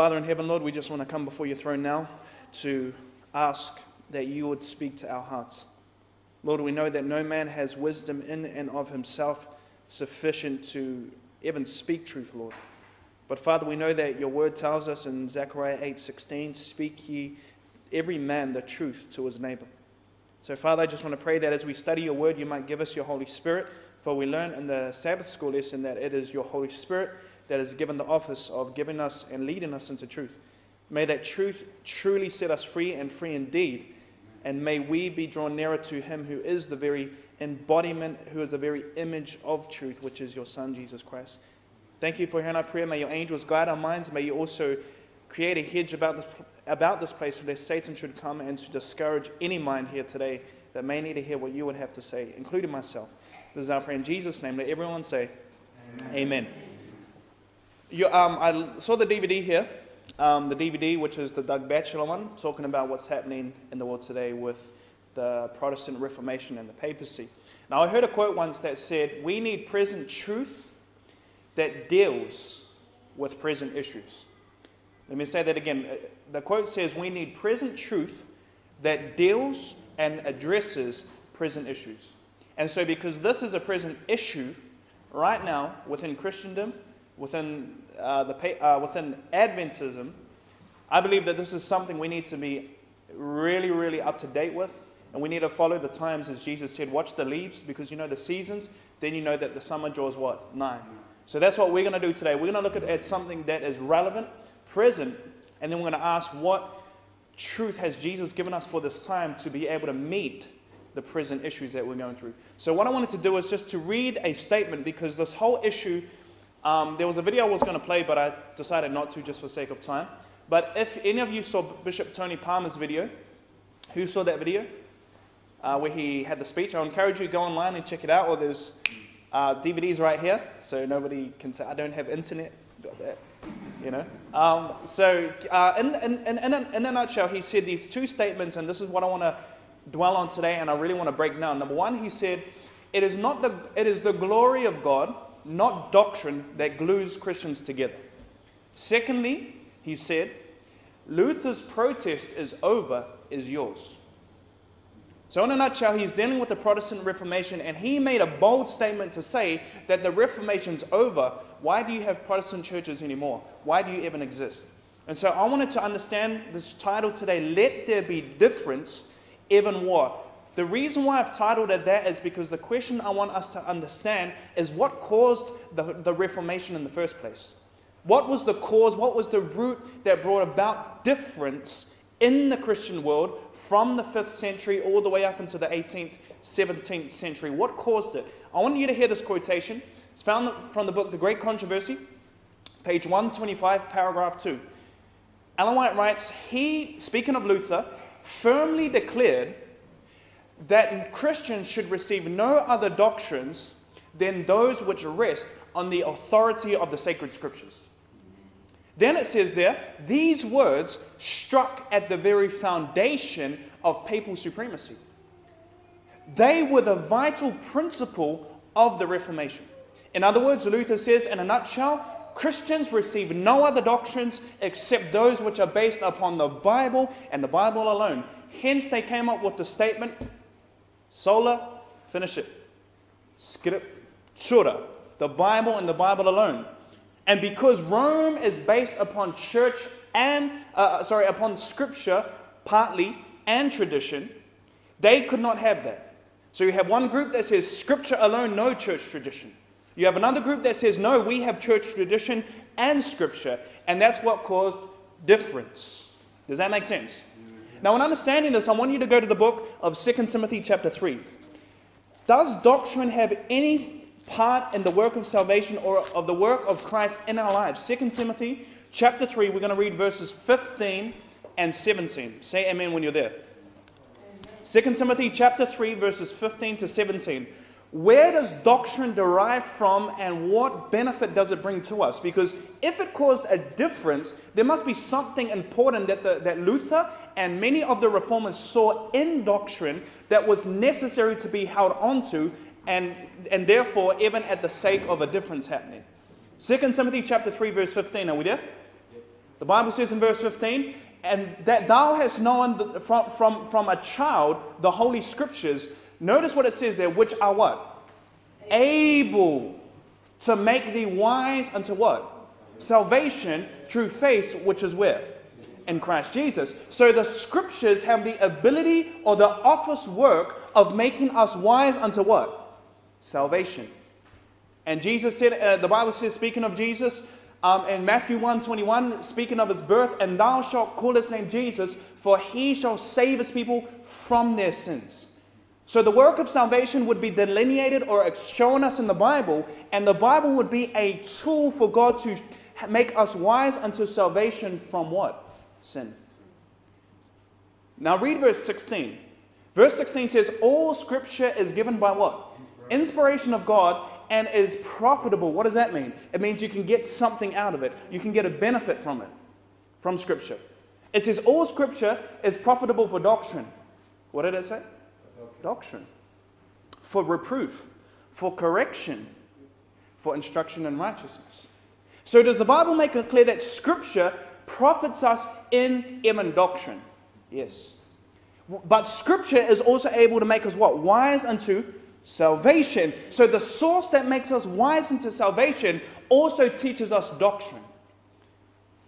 Father in heaven, Lord, we just want to come before your throne now to ask that you would speak to our hearts. Lord, we know that no man has wisdom in and of himself sufficient to even speak truth, Lord. But Father, we know that your word tells us in Zechariah 8:16, "Speak ye every man the truth to his neighbor." So Father, I just want to pray that as we study your word, you might give us your Holy Spirit, for we learn in the Sabbath school lesson that it is your Holy Spirit that is given the office of giving us and leading us into truth. May that truth truly set us free and free indeed. And may we be drawn nearer to him who is the very embodiment, who is the very image of truth, which is your Son, Jesus Christ. Thank you for hearing our prayer. May your angels guide our minds. May you also create a hedge about this, about this place lest Satan should come and to discourage any mind here today that may need to hear what you would have to say, including myself. This is our prayer in Jesus' name. Let everyone say, Amen. Amen. You, um, I saw the DVD here, um, the DVD, which is the Doug Batchelor one, talking about what's happening in the world today with the Protestant Reformation and the papacy. Now, I heard a quote once that said, We need present truth that deals with present issues. Let me say that again. Uh, the quote says, We need present truth that deals and addresses present issues. And so, because this is a present issue right now within Christendom, within, uh, the, uh, within Adventism, I believe that this is something we need to be really, really up to date with. And we need to follow the times, as Jesus said, watch the leaves because you know the seasons, then you know that the summer draws what? Nine. So that's what we're going to do today. We're going to look at, at something that is relevant, present, and then we're going to ask what truth has Jesus given us for this time to be able to meet the present issues that we're going through. So, what I wanted to do is just to read a statement because this whole issue, um, there was a video I was going to play, but I decided not to just for sake of time. But if any of you saw Bishop Tony Palmer's video, who saw that video? Uh, where he had the speech. I encourage you to go online and check it out, or there's uh, DVDs right here, so nobody can say, I don't have internet. Got that, you know. Um, so, uh, in, in, in, in a nutshell, he said these two statements, and this is what I want to dwell on today, and I really want to break down. Number one, he said, it is, not the, it is the glory of God, not doctrine, that glues Christians together. Secondly, he said, Luther's protest is over, is yours. So, in a nutshell, he's dealing with the Protestant Reformation, and he made a bold statement to say that the Reformation's over. Why do you have Protestant churches anymore? Why do you even exist? And so, I wanted to understand this title today Let There Be Difference, even what? The reason why I've titled it that is because the question I want us to understand is what caused the, the Reformation in the first place? What was the cause? What was the root that brought about difference in the Christian world from the 5th century all the way up into the 18th, 17th century. What caused it? I want you to hear this quotation. It's found from the book The Great Controversy, page 125, paragraph 2. Ellen White writes, He, speaking of Luther, firmly declared that Christians should receive no other doctrines than those which rest on the authority of the sacred scriptures. Then it says there, these words struck at the very foundation of papal supremacy. They were the vital principle of the Reformation. In other words, Luther says, in a nutshell, Christians receive no other doctrines except those which are based upon the Bible and the Bible alone. Hence, they came up with the statement sola, finish it, scriptura, the Bible and the Bible alone. And because Rome is based upon church and, uh, sorry, upon scripture partly and tradition, they could not have that. So you have one group that says scripture alone, no church tradition. You have another group that says, no, we have church tradition and scripture. And that's what caused difference. Does that make sense? Now, in understanding this, I want you to go to the book of 2 Timothy, chapter 3. Does doctrine have any part in the work of salvation or of the work of Christ in our lives. 2 Timothy chapter 3, we're going to read verses 15 and 17. Say amen when you're there. 2 Timothy chapter 3, verses 15 to 17. where does doctrine derive from and what benefit does it bring to us? Because if it caused a difference, there must be something important that, the, that Luther and many of the reformers saw in doctrine that was necessary to be held onto and, and therefore even at the sake of a difference happening. 2 Timothy chapter 3 verse 15, are we there? The Bible says in verse 15, and that thou hast known the, from, from, from a child the holy scriptures Notice what it says there, which are what? Able to make thee wise unto what? Salvation through faith, which is where? In Christ Jesus. So the scriptures have the ability or the office work of making us wise unto what? Salvation. And Jesus said, uh, the Bible says, speaking of Jesus, um, in Matthew 1 21, speaking of his birth, and thou shalt call his name Jesus, for he shall save his people from their sins. So the work of salvation would be delineated or shown us in the Bible, and the Bible would be a tool for God to make us wise unto salvation from what? Sin. Now read verse 16. Verse 16 says, All scripture is given by what? Inspiration of God and is profitable. What does that mean? It means you can get something out of it, you can get a benefit from it, from scripture. It says, All scripture is profitable for doctrine. What did it say? doctrine, for reproof, for correction, for instruction in righteousness. So, does the Bible make it clear that Scripture profits us in even doctrine? Yes. But Scripture is also able to make us what? Wise unto salvation. So, the source that makes us wise unto salvation also teaches us doctrine.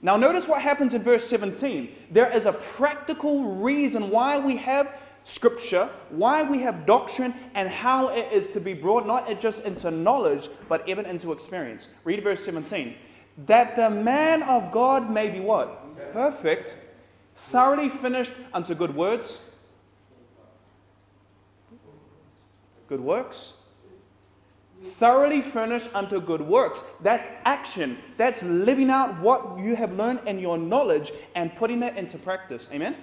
Now, notice what happens in verse 17. There is a practical reason why we have Scripture, why we have doctrine, and how it is to be brought not just into knowledge, but even into experience. Read verse 17. That the man of God may be what? Perfect, thoroughly finished unto good words, good works. Thoroughly furnished unto good works. That's action. That's living out what you have learned and your knowledge and putting it into practice. Amen?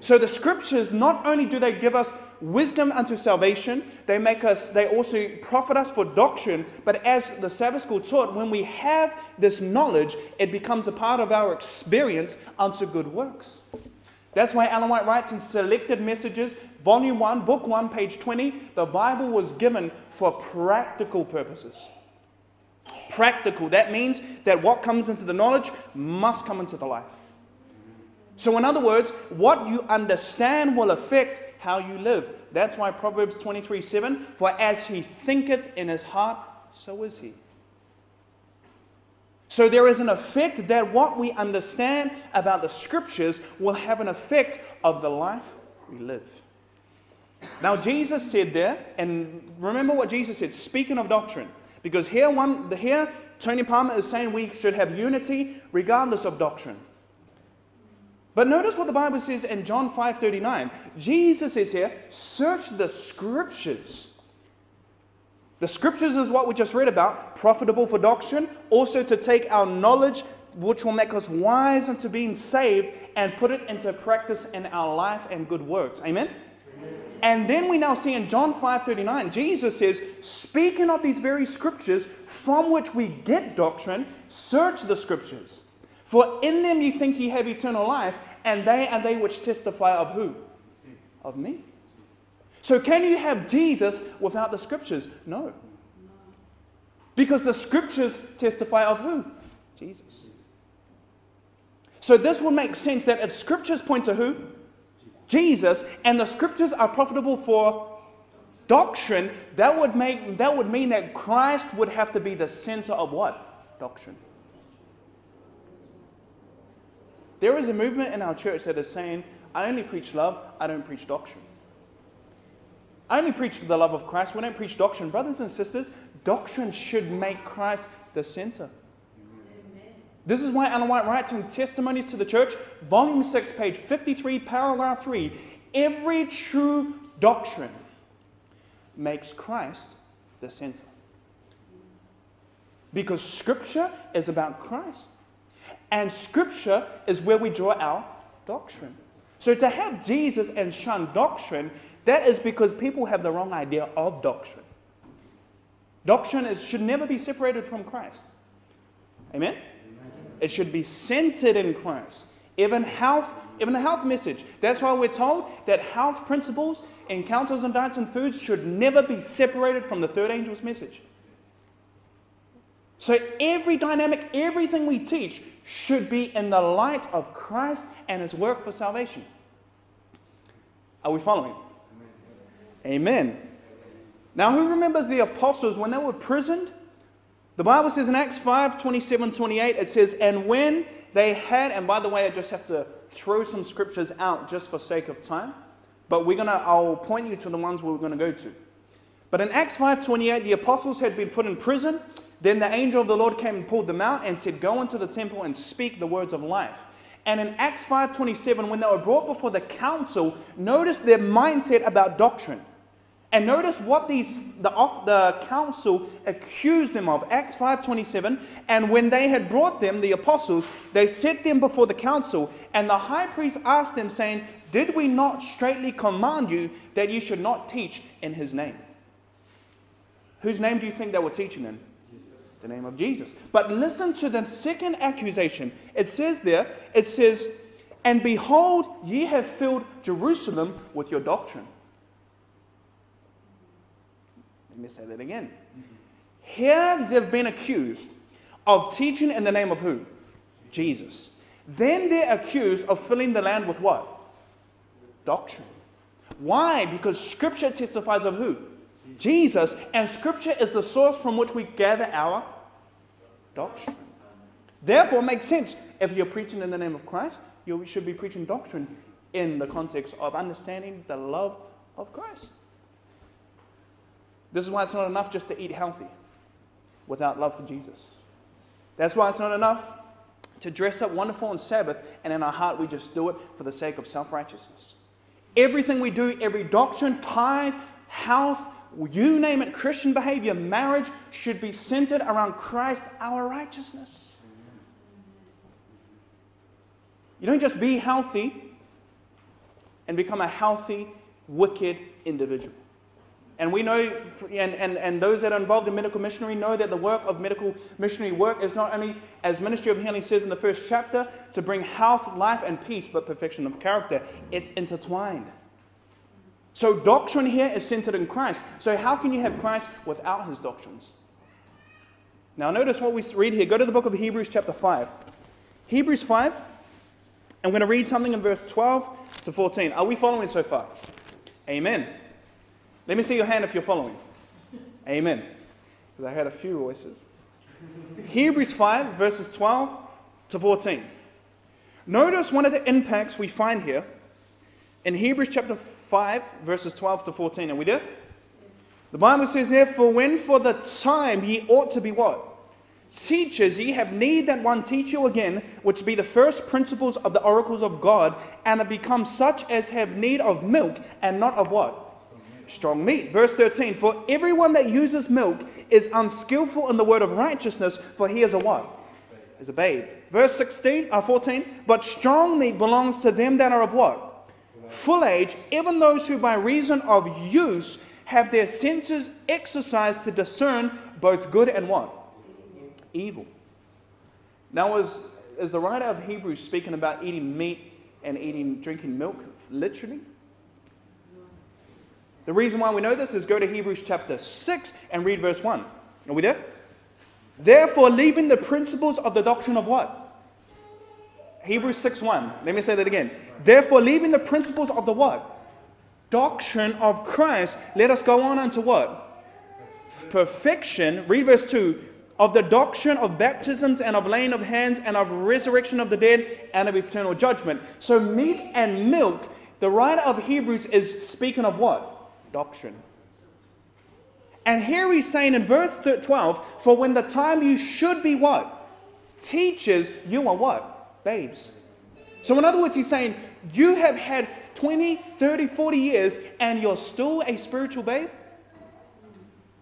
So the scriptures not only do they give us wisdom unto salvation, they make us, they also profit us for doctrine. But as the Sabbath school taught, when we have this knowledge, it becomes a part of our experience unto good works. That's why Ellen White writes in Selected Messages, Volume 1, Book 1, page 20, the Bible was given for practical purposes. Practical. That means that what comes into the knowledge must come into the life. So, in other words, what you understand will affect how you live. That's why Proverbs 23 7 For as he thinketh in his heart, so is he. So, there is an effect that what we understand about the scriptures will have an effect of the life we live. Now, Jesus said there, and remember what Jesus said, speaking of doctrine, because here, one, the here Tony Palmer is saying we should have unity regardless of doctrine. But notice what the Bible says in John 5:39. Jesus says here, "Search the scriptures." The scriptures is what we just read about, profitable for doctrine, also to take our knowledge which will make us wise unto being saved and put it into practice in our life and good works. Amen. And then we now see in John 5:39, Jesus says, speaking of these very scriptures from which we get doctrine, search the scriptures for in them you think ye have eternal life, and they are they which testify of who? Of me. So, can you have Jesus without the scriptures? No. Because the scriptures testify of who? Jesus. So, this would make sense that if scriptures point to who? Jesus, and the scriptures are profitable for doctrine, that would, make, that would mean that Christ would have to be the center of what? Doctrine. There is a movement in our church that is saying, I only preach love, I don't preach doctrine. I only preach the love of Christ, we don't preach doctrine. Brothers and sisters, doctrine should make Christ the center. This is why Ellen White writes in Testimonies to the Church, volume 6, page 53, paragraph 3 every true doctrine makes Christ the center. Because Scripture is about Christ. And Scripture is where we draw our doctrine. So to have Jesus and shun doctrine, that is because people have the wrong idea of doctrine. Doctrine is, should never be separated from Christ. Amen? It should be centered in Christ. Even health, even the health message. That's why we're told that health principles, encounters and diets and foods should never be separated from the third angel's message. So every dynamic, everything we teach should be in the light of Christ and his work for salvation. Are we following? Amen. Amen. Now, who remembers the apostles when they were imprisoned? The Bible says in Acts 5 27 28, it says, And when they had, and by the way, I just have to throw some scriptures out just for sake of time, but we're gonna, I'll point you to the ones we're going to go to. But in Acts 5 28, the apostles had been put in prison. Then the angel of the Lord came and pulled them out and said, Go into the temple and speak the words of life. And in Acts 5:27, when they were brought before the council, notice their mindset about doctrine. And notice what these, the, the council accused them of. Acts 5.27, and when they had brought them, the apostles, they set them before the council, and the high priest asked them, saying, Did we not straightly command you that you should not teach in his name? Whose name do you think they were teaching in? The name of Jesus. But listen to the second accusation. It says there, it says, And behold, ye have filled Jerusalem with your doctrine. Let me say that again. Here they've been accused of teaching in the name of who? Jesus. Then they're accused of filling the land with what? Doctrine. Why? Because Scripture testifies of who? Jesus. And Scripture is the source from which we gather our doctrine. Therefore, it makes sense. If you're preaching in the name of Christ, you should be preaching doctrine in the context of understanding the love of Christ. This is why it's not enough just to eat healthy without love for Jesus. That's why it's not enough to dress up wonderful on Sabbath and in our heart we just do it for the sake of self righteousness. Everything we do, every doctrine, tithe, health, you name it, Christian behavior, marriage should be centered around Christ, our righteousness. You don't just be healthy and become a healthy, wicked individual. And we know, and, and, and those that are involved in medical missionary know that the work of medical missionary work is not only, as Ministry of Healing says in the first chapter, to bring health, life, and peace, but perfection of character. It's intertwined. So, doctrine here is centered in Christ. So, how can you have Christ without his doctrines? Now, notice what we read here. Go to the book of Hebrews, chapter 5. Hebrews 5. I'm going to read something in verse 12 to 14. Are we following so far? Amen. Let me see your hand if you're following. Amen. Because I had a few voices. Hebrews 5, verses 12 to 14. Notice one of the impacts we find here in Hebrews chapter 5, verses 12 to 14. Are we there? The Bible says, Therefore, when for the time ye ought to be what? Teachers, ye have need that one teach you again, which be the first principles of the oracles of God, and have become such as have need of milk, and not of what? Strong meat. Verse 13 For everyone that uses milk is unskillful in the word of righteousness, for he is a what? Is a babe. Verse 16, uh, 14 But strong meat belongs to them that are of what? Full age, even those who by reason of use have their senses exercised to discern both good and what? Evil. Now, is, is the writer of Hebrews speaking about eating meat and eating, drinking milk literally? The reason why we know this is go to Hebrews chapter 6 and read verse 1. Are we there? Therefore, leaving the principles of the doctrine of what? Hebrews 6 1. Let me say that again. Therefore, leaving the principles of the what? Doctrine of Christ, let us go on unto what? Perfection. Read verse 2 of the doctrine of baptisms and of laying of hands and of resurrection of the dead and of eternal judgment. So, meat and milk, the writer of Hebrews is speaking of what? Doctrine. And here he's saying in verse 12, for when the time you should be what? Teachers, you are what? Babes. So, in other words, he's saying, you have had 20, 30, 40 years and you're still a spiritual babe?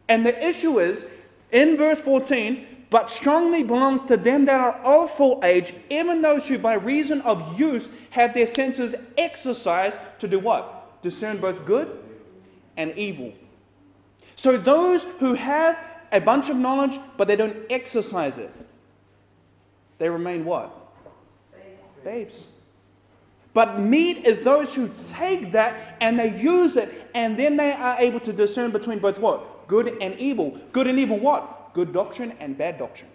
And the issue is, in verse 14, but strongly belongs to them that are of full age, even those who by reason of use have their senses exercised to do what? Discern both good and evil. So those who have a bunch of knowledge, but they don't exercise it, they remain what? Babes. But meat is those who take that and they use it, and then they are able to discern between both what? Good and evil. Good and evil what? Good doctrine and bad doctrine.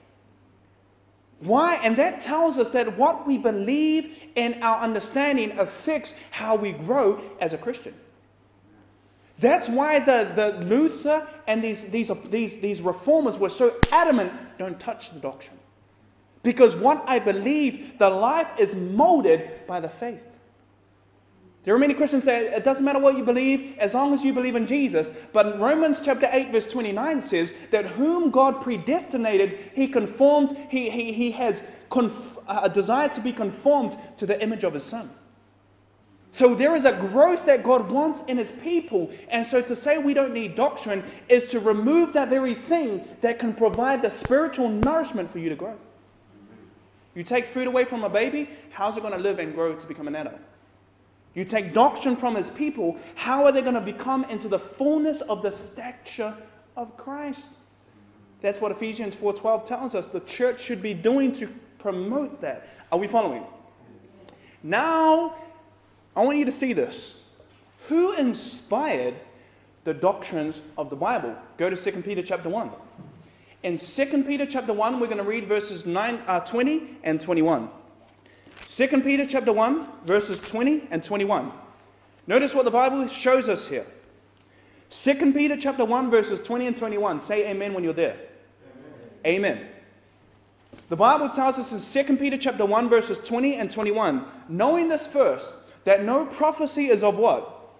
Why? And that tells us that what we believe and our understanding affects how we grow as a Christian. That's why the, the Luther and these, these, these, these reformers were so adamant don't touch the doctrine. Because what I believe, the life is molded by the faith. There are many Christians say it doesn't matter what you believe as long as you believe in Jesus. But Romans chapter 8, verse 29 says that whom God predestinated, he conformed, he, he, he has conf- uh, a desire to be conformed to the image of his son. So there is a growth that God wants in his people. And so to say we don't need doctrine is to remove that very thing that can provide the spiritual nourishment for you to grow. You take food away from a baby, how's it going to live and grow to become an adult? You take doctrine from his people, how are they going to become into the fullness of the stature of Christ? That's what Ephesians 4:12 tells us the church should be doing to promote that. Are we following? Now, I want you to see this. Who inspired the doctrines of the Bible? Go to 2 Peter chapter 1. In 2 Peter chapter 1, we're going to read verses 9, uh, 20 and 21. 2 Peter chapter 1, verses 20 and 21. Notice what the Bible shows us here. 2 Peter chapter 1, verses 20 and 21. Say amen when you're there. Amen. amen. The Bible tells us in 2 Peter chapter 1, verses 20 and 21, knowing this first, that no prophecy is of what?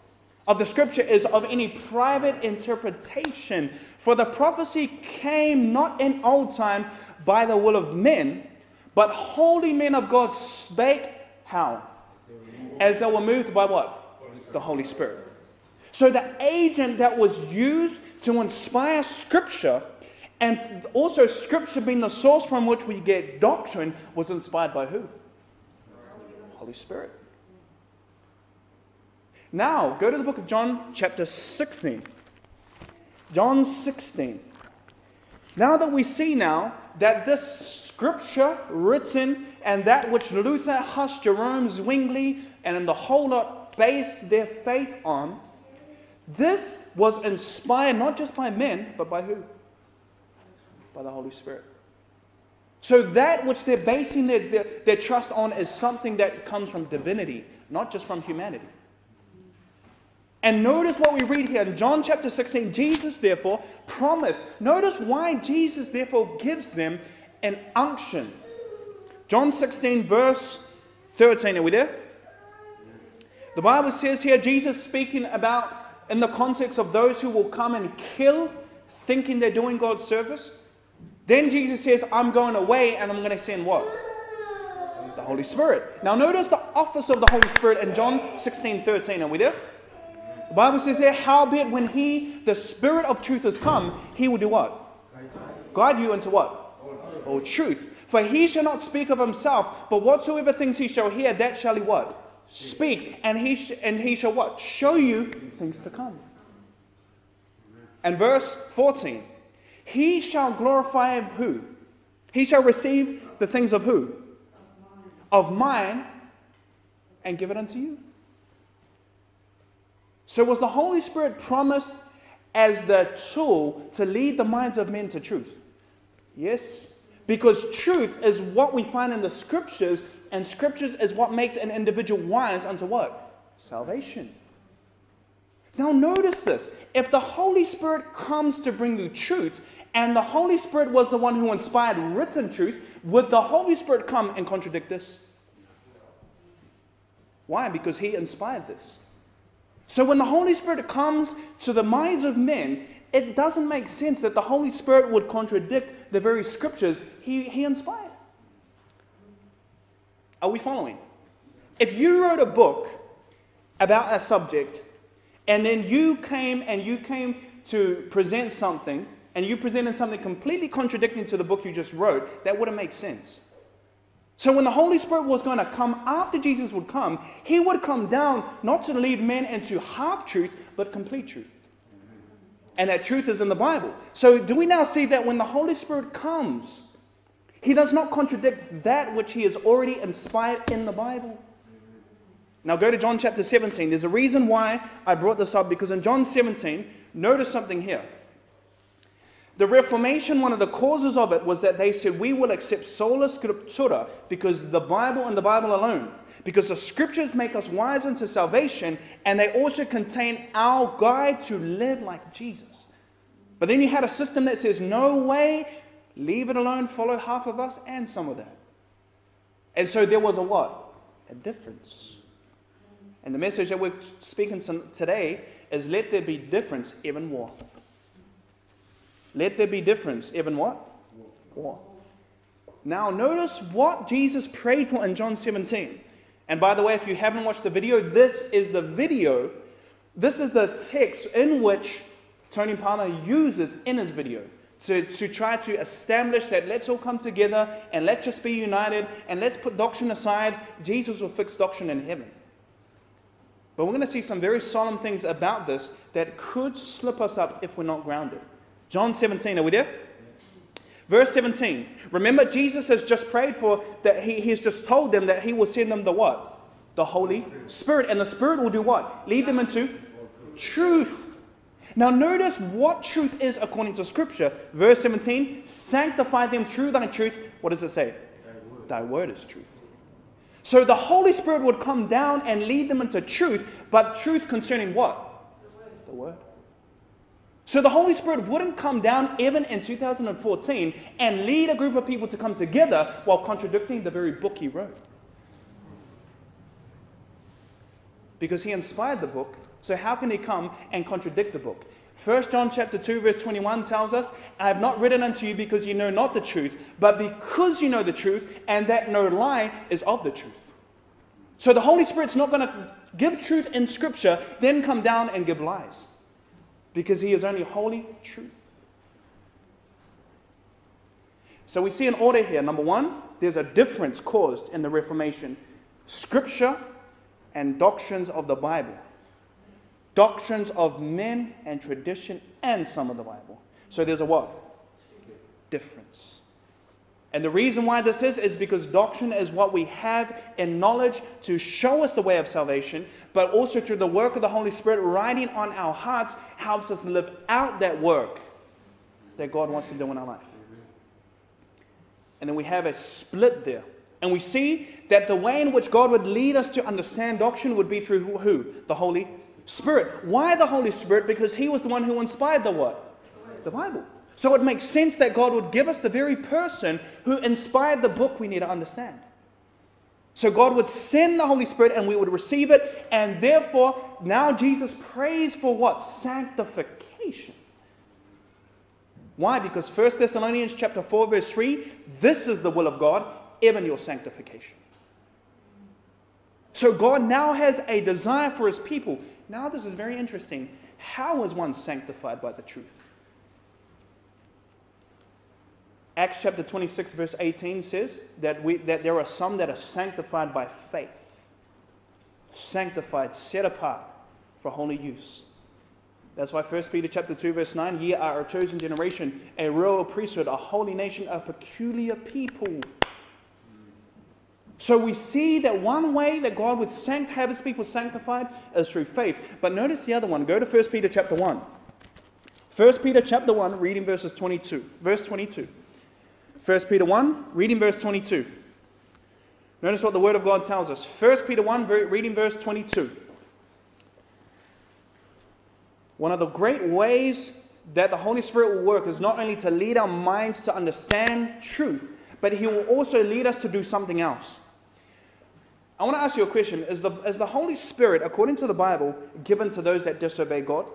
Of the scripture is of any private interpretation. For the prophecy came not in old time by the will of men, but holy men of God spake how? As they were moved by what? The Holy Spirit. So the agent that was used to inspire Scripture, and also Scripture being the source from which we get doctrine, was inspired by who? Holy Spirit. Now, go to the book of John, chapter 16. John 16. Now that we see now that this scripture written and that which Luther, Huss, Jerome, Zwingli, and the whole lot based their faith on, this was inspired not just by men, but by who? By the Holy Spirit. So that which they're basing their, their, their trust on is something that comes from divinity, not just from humanity. And notice what we read here in John chapter 16. Jesus, therefore, promised. Notice why Jesus, therefore, gives them an unction. John 16, verse 13. Are we there? The Bible says here, Jesus speaking about in the context of those who will come and kill, thinking they're doing God's service. Then Jesus says, I'm going away and I'm going to send what? The Holy Spirit. Now, notice the office of the Holy Spirit in John 16, 13. Are we there? The Bible says there, howbeit when he, the Spirit of truth, has come, he will do what? Guide you into what? All truth. For he shall not speak of himself, but whatsoever things he shall hear, that shall he what? Speak. And he, sh- and he shall what? Show you things to come. And verse 14. He shall glorify who? He shall receive the things of who? Of mine and give it unto you. So, was the Holy Spirit promised as the tool to lead the minds of men to truth? Yes. Because truth is what we find in the scriptures, and scriptures is what makes an individual wise unto what? Salvation. Now, notice this. If the Holy Spirit comes to bring you truth, and the Holy Spirit was the one who inspired written truth, would the Holy Spirit come and contradict this? Why? Because he inspired this. So when the Holy Spirit comes to the minds of men, it doesn't make sense that the Holy Spirit would contradict the very scriptures he, he inspired. Are we following? If you wrote a book about a subject and then you came and you came to present something and you presented something completely contradicting to the book you just wrote, that wouldn't make sense. So when the Holy Spirit was going to come after Jesus would come, he would come down not to lead men into half truth, but complete truth. And that truth is in the Bible. So, do we now see that when the Holy Spirit comes, he does not contradict that which he has already inspired in the Bible? Now, go to John chapter 17. There's a reason why I brought this up because in John 17, notice something here. The Reformation, one of the causes of it was that they said, We will accept sola scriptura because the Bible and the Bible alone. Because the scriptures make us wise unto salvation, and they also contain our guide to live like Jesus. But then you had a system that says, No way, leave it alone, follow half of us and some of that. And so there was a what? A difference. And the message that we're speaking today is let there be difference, even more. Let there be difference. Even what? War. Now, notice what Jesus prayed for in John 17. And by the way, if you haven't watched the video, this is the video. This is the text in which Tony Palmer uses in his video to, to try to establish that let's all come together and let's just be united and let's put doctrine aside. Jesus will fix doctrine in heaven. But we're going to see some very solemn things about this that could slip us up if we're not grounded. John 17, are we there? Verse 17. Remember, Jesus has just prayed for that. He, he's just told them that he will send them the what? The Holy Spirit. And the Spirit will do what? Lead them into truth. Now, notice what truth is according to Scripture. Verse 17 Sanctify them through thy truth. What does it say? Thy word, is truth. So the Holy Spirit would come down and lead them into truth, but truth concerning what? The word. The word. So the Holy Spirit wouldn't come down even in 2014 and lead a group of people to come together while contradicting the very book he wrote. Because he inspired the book, so how can he come and contradict the book? 1 John chapter 2 verse 21 tells us, I have not written unto you because you know not the truth, but because you know the truth, and that no lie is of the truth. So the Holy Spirit's not going to give truth in Scripture, then come down and give lies because he is only holy truth. So we see an order here. Number one, there's a difference caused in the Reformation scripture and doctrines of the Bible, doctrines of men and tradition and some of the Bible. So there's a what? Difference. And the reason why this is, is because doctrine is what we have in knowledge to show us the way of salvation, but also through the work of the Holy Spirit writing on our hearts helps us live out that work that God wants to do in our life. And then we have a split there. And we see that the way in which God would lead us to understand doctrine would be through who? The Holy Spirit. Why the Holy Spirit? Because He was the one who inspired the what? The Bible. So it makes sense that God would give us the very person who inspired the book we need to understand. So God would send the Holy Spirit and we would receive it. And therefore, now Jesus prays for what? Sanctification. Why? Because 1 Thessalonians chapter 4, verse 3, this is the will of God, even your sanctification. So God now has a desire for his people. Now, this is very interesting. How is one sanctified by the truth? Acts chapter 26, verse 18 says that, we, that there are some that are sanctified by faith. Sanctified, set apart for holy use. That's why 1 Peter chapter 2, verse 9, ye are a chosen generation, a royal priesthood, a holy nation, a peculiar people. So we see that one way that God would sanct- have his people sanctified is through faith. But notice the other one. Go to 1 Peter chapter 1. 1 Peter chapter 1, reading verses 22. Verse 22. 1 Peter 1, reading verse 22. Notice what the Word of God tells us. 1 Peter 1, reading verse 22. One of the great ways that the Holy Spirit will work is not only to lead our minds to understand truth, but He will also lead us to do something else. I want to ask you a question. Is the, is the Holy Spirit, according to the Bible, given to those that disobey God?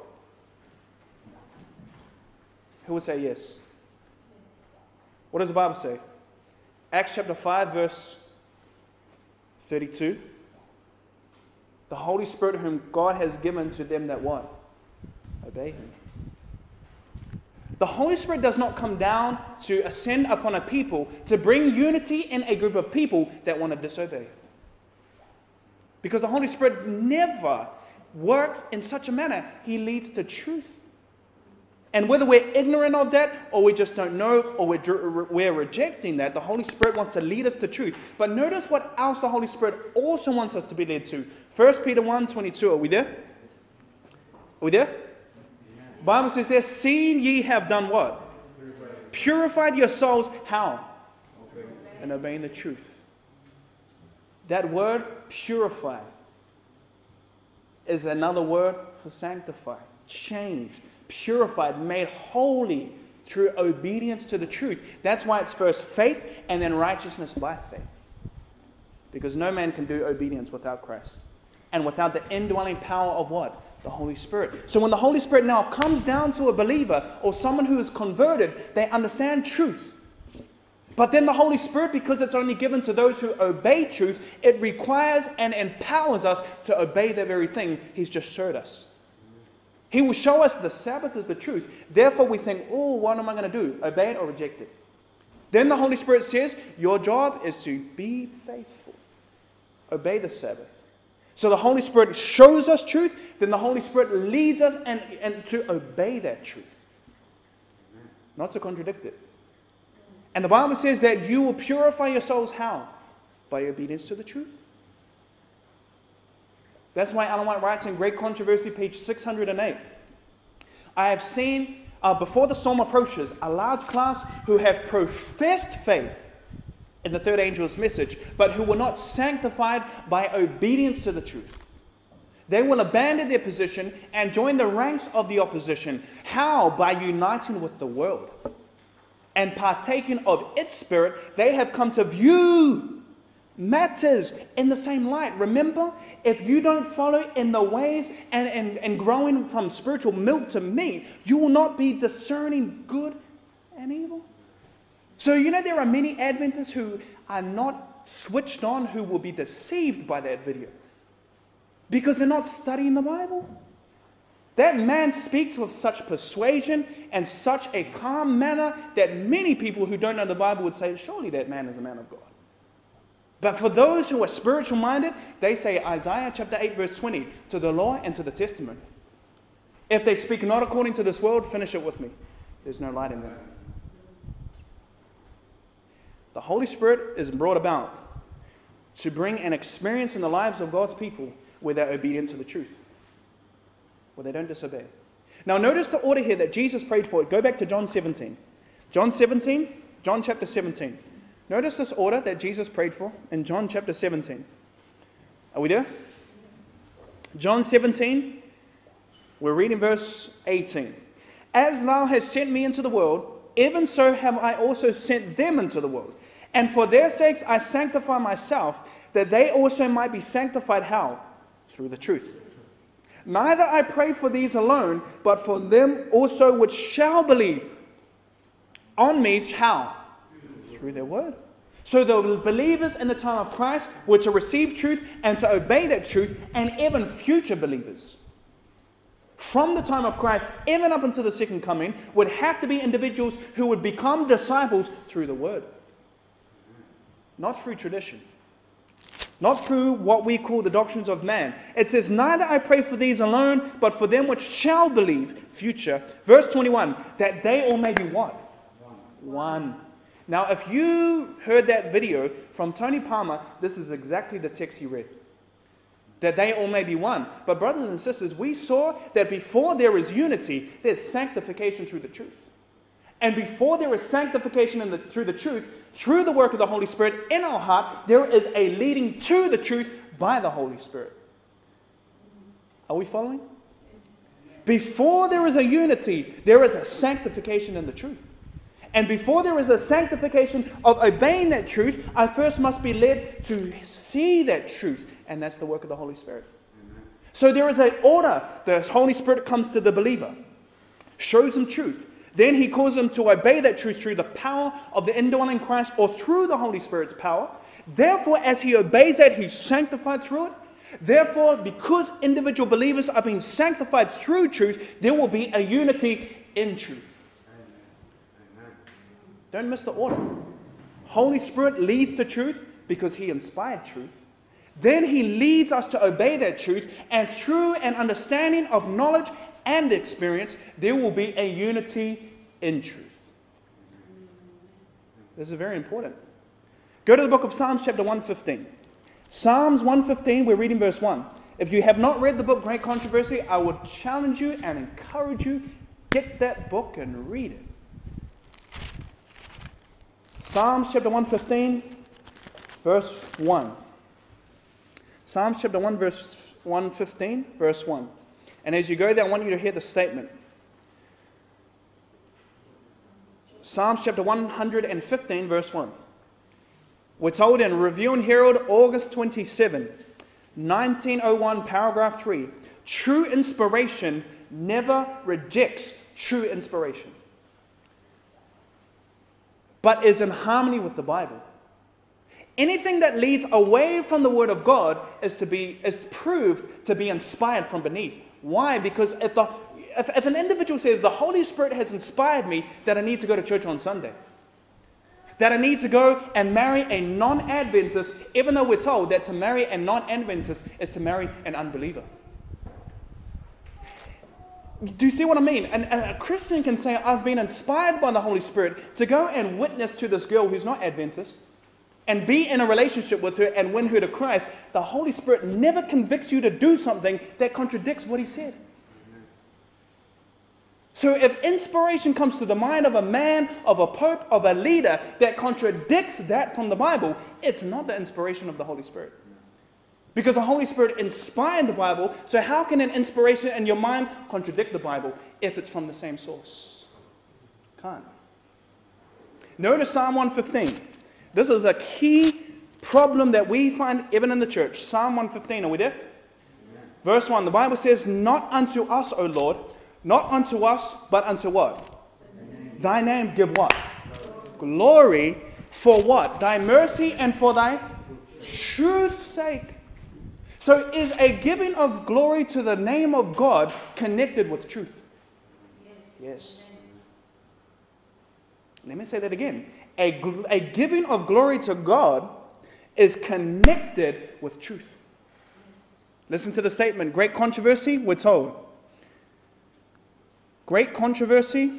Who would say yes? What does the Bible say? Acts chapter 5, verse 32. The Holy Spirit, whom God has given to them that what? Obey Him. The Holy Spirit does not come down to ascend upon a people to bring unity in a group of people that want to disobey. Because the Holy Spirit never works in such a manner. He leads to truth. And whether we're ignorant of that, or we just don't know, or we're, we're rejecting that, the Holy Spirit wants to lead us to truth. But notice what else the Holy Spirit also wants us to be led to. 1 Peter 1 22. Are we there? Are we there? Bible says there, seeing ye have done what? Purified, Purified your souls. How? And obeying the truth. That word, purify, is another word for sanctify, changed purified, made holy through obedience to the truth. That's why it's first faith and then righteousness by faith. Because no man can do obedience without Christ. And without the indwelling power of what? The Holy Spirit. So when the Holy Spirit now comes down to a believer or someone who is converted, they understand truth. But then the Holy Spirit, because it's only given to those who obey truth, it requires and empowers us to obey the very thing He's just showed us. He will show us the Sabbath is the truth. Therefore, we think, oh, what am I going to do? Obey it or reject it? Then the Holy Spirit says, your job is to be faithful, obey the Sabbath. So the Holy Spirit shows us truth, then the Holy Spirit leads us and, and to obey that truth, not to contradict it. And the Bible says that you will purify yourselves how? By obedience to the truth. That's why Ellen White writes in Great Controversy, page 608. I have seen, uh, before the storm approaches, a large class who have professed faith in the third angel's message, but who were not sanctified by obedience to the truth. They will abandon their position and join the ranks of the opposition. How? By uniting with the world and partaking of its spirit, they have come to view matters in the same light. Remember, if you don't follow in the ways and, and, and growing from spiritual milk to meat, you will not be discerning good and evil. So, you know, there are many Adventists who are not switched on who will be deceived by that video because they're not studying the Bible. That man speaks with such persuasion and such a calm manner that many people who don't know the Bible would say, Surely that man is a man of God. But for those who are spiritual minded, they say Isaiah chapter 8, verse 20, to the law and to the testimony. If they speak not according to this world, finish it with me. There's no light in them. The Holy Spirit is brought about to bring an experience in the lives of God's people where they're obedient to the truth, where they don't disobey. Now, notice the order here that Jesus prayed for. It. Go back to John 17. John 17, John chapter 17. Notice this order that Jesus prayed for in John chapter 17. Are we there? John 17, we're reading verse 18. As thou hast sent me into the world, even so have I also sent them into the world. And for their sakes I sanctify myself, that they also might be sanctified how? Through the truth. Neither I pray for these alone, but for them also which shall believe on me, how? through their word. So the believers in the time of Christ were to receive truth and to obey that truth, and even future believers. From the time of Christ, even up until the second coming, would have to be individuals who would become disciples through the word. Not through tradition. Not through what we call the doctrines of man. It says, Neither I pray for these alone, but for them which shall believe, future. Verse 21, that they all may be what? One. One now, if you heard that video from Tony Palmer, this is exactly the text he read. That they all may be one. But, brothers and sisters, we saw that before there is unity, there's sanctification through the truth. And before there is sanctification the, through the truth, through the work of the Holy Spirit in our heart, there is a leading to the truth by the Holy Spirit. Are we following? Before there is a unity, there is a sanctification in the truth. And before there is a sanctification of obeying that truth, I first must be led to see that truth. And that's the work of the Holy Spirit. So there is an order. The Holy Spirit comes to the believer, shows him truth. Then he calls him to obey that truth through the power of the indwelling Christ or through the Holy Spirit's power. Therefore, as he obeys that, he's sanctified through it. Therefore, because individual believers are being sanctified through truth, there will be a unity in truth. Don't miss the order. Holy Spirit leads to truth because He inspired truth. Then He leads us to obey that truth, and through an understanding of knowledge and experience, there will be a unity in truth. This is very important. Go to the book of Psalms, chapter 115. Psalms 115, we're reading verse 1. If you have not read the book Great Controversy, I would challenge you and encourage you get that book and read it. Psalms chapter 115, verse 1. Psalms chapter 1, verse 115, verse 1. And as you go there, I want you to hear the statement. Psalms chapter 115, verse 1. We're told in Review and Herald, August 27, 1901, paragraph 3 true inspiration never rejects true inspiration, but is in harmony with the Bible. Anything that leads away from the Word of God is, to be, is proved to be inspired from beneath. Why? Because if, the, if, if an individual says, The Holy Spirit has inspired me that I need to go to church on Sunday, that I need to go and marry a non Adventist, even though we're told that to marry a non Adventist is to marry an unbeliever. Do you see what I mean? And a Christian can say, I've been inspired by the Holy Spirit to go and witness to this girl who's not Adventist and be in a relationship with her and win her to Christ. The Holy Spirit never convicts you to do something that contradicts what He said. So if inspiration comes to the mind of a man, of a pope, of a leader that contradicts that from the Bible, it's not the inspiration of the Holy Spirit. Because the Holy Spirit inspired the Bible, so how can an inspiration in your mind contradict the Bible if it's from the same source? Can't. Notice Psalm 115. This is a key problem that we find even in the church. Psalm 115, are we there? Verse 1, the Bible says, Not unto us, O Lord, not unto us, but unto what? Thy name give what? Glory for what? Thy mercy and for thy truth's sake. So is a giving of glory to the name of God connected with truth? Yes. Let me say that again. A, a giving of glory to God is connected with truth. Listen to the statement. Great controversy, we're told. Great controversy.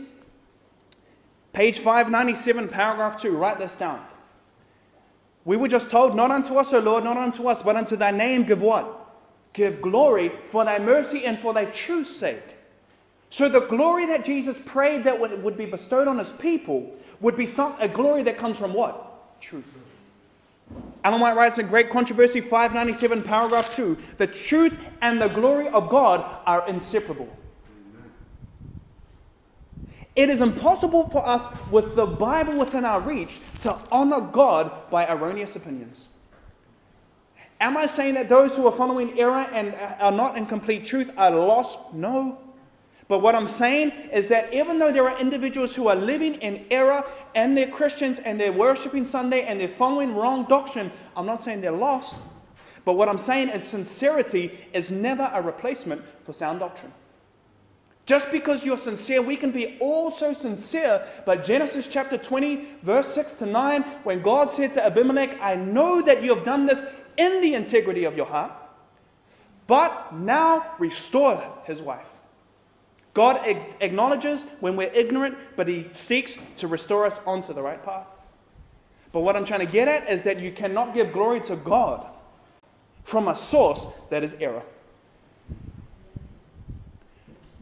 Page 597, paragraph 2. Write this down. We were just told, Not unto us, O Lord, not unto us, but unto thy name give what? Give glory for thy mercy and for thy truth's sake. So the glory that Jesus prayed that would be bestowed on his people would be some, a glory that comes from what? Truth. Ellen White writes in Great Controversy 597, paragraph 2 the truth and the glory of God are inseparable. It is impossible for us, with the Bible within our reach, to honor God by erroneous opinions. Am I saying that those who are following error and are not in complete truth are lost? No. But what I'm saying is that even though there are individuals who are living in error and they're Christians and they're worshiping Sunday and they're following wrong doctrine, I'm not saying they're lost. But what I'm saying is sincerity is never a replacement for sound doctrine. Just because you're sincere, we can be also sincere. But Genesis chapter 20, verse 6 to 9, when God said to Abimelech, I know that you have done this in the integrity of your heart, but now restore his wife. God acknowledges when we're ignorant, but he seeks to restore us onto the right path. But what I'm trying to get at is that you cannot give glory to God from a source that is error.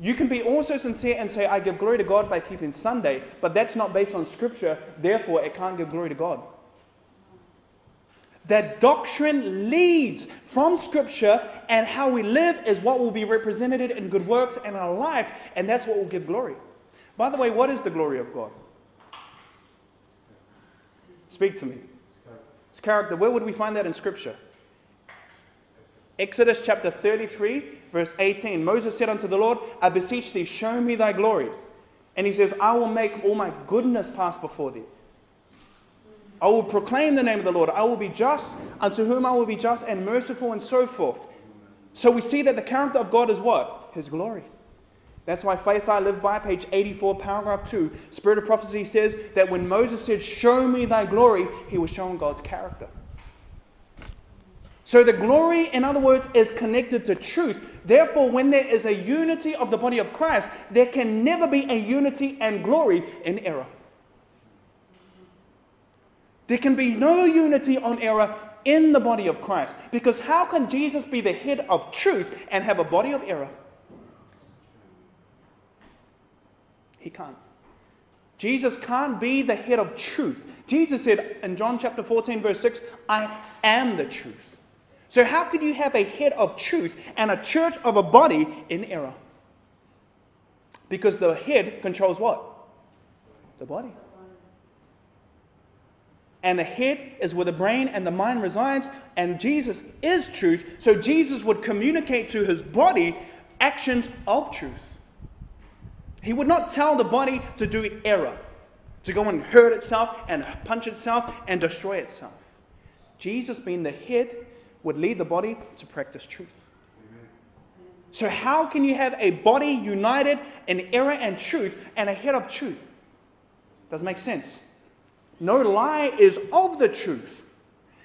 You can be also sincere and say, I give glory to God by keeping Sunday, but that's not based on Scripture, therefore it can't give glory to God. That doctrine leads from Scripture, and how we live is what will be represented in good works and our life, and that's what will give glory. By the way, what is the glory of God? Speak to me. It's character. Where would we find that in Scripture? Exodus chapter 33, verse 18. Moses said unto the Lord, I beseech thee, show me thy glory. And he says, I will make all my goodness pass before thee. I will proclaim the name of the Lord. I will be just, unto whom I will be just and merciful, and so forth. So we see that the character of God is what? His glory. That's why Faith I Live By, page 84, paragraph 2, Spirit of Prophecy says that when Moses said, Show me thy glory, he was showing God's character. So the glory, in other words, is connected to truth. Therefore, when there is a unity of the body of Christ, there can never be a unity and glory in error. There can be no unity on error in the body of Christ. Because how can Jesus be the head of truth and have a body of error? He can't. Jesus can't be the head of truth. Jesus said in John chapter 14, verse 6, I am the truth. So, how could you have a head of truth and a church of a body in error? Because the head controls what? The body. And the head is where the brain and the mind resides, and Jesus is truth. So Jesus would communicate to his body actions of truth. He would not tell the body to do error, to go and hurt itself and punch itself and destroy itself. Jesus, being the head, would lead the body to practice truth. So, how can you have a body united in error and truth and a head of truth? Doesn't make sense. No lie is of the truth.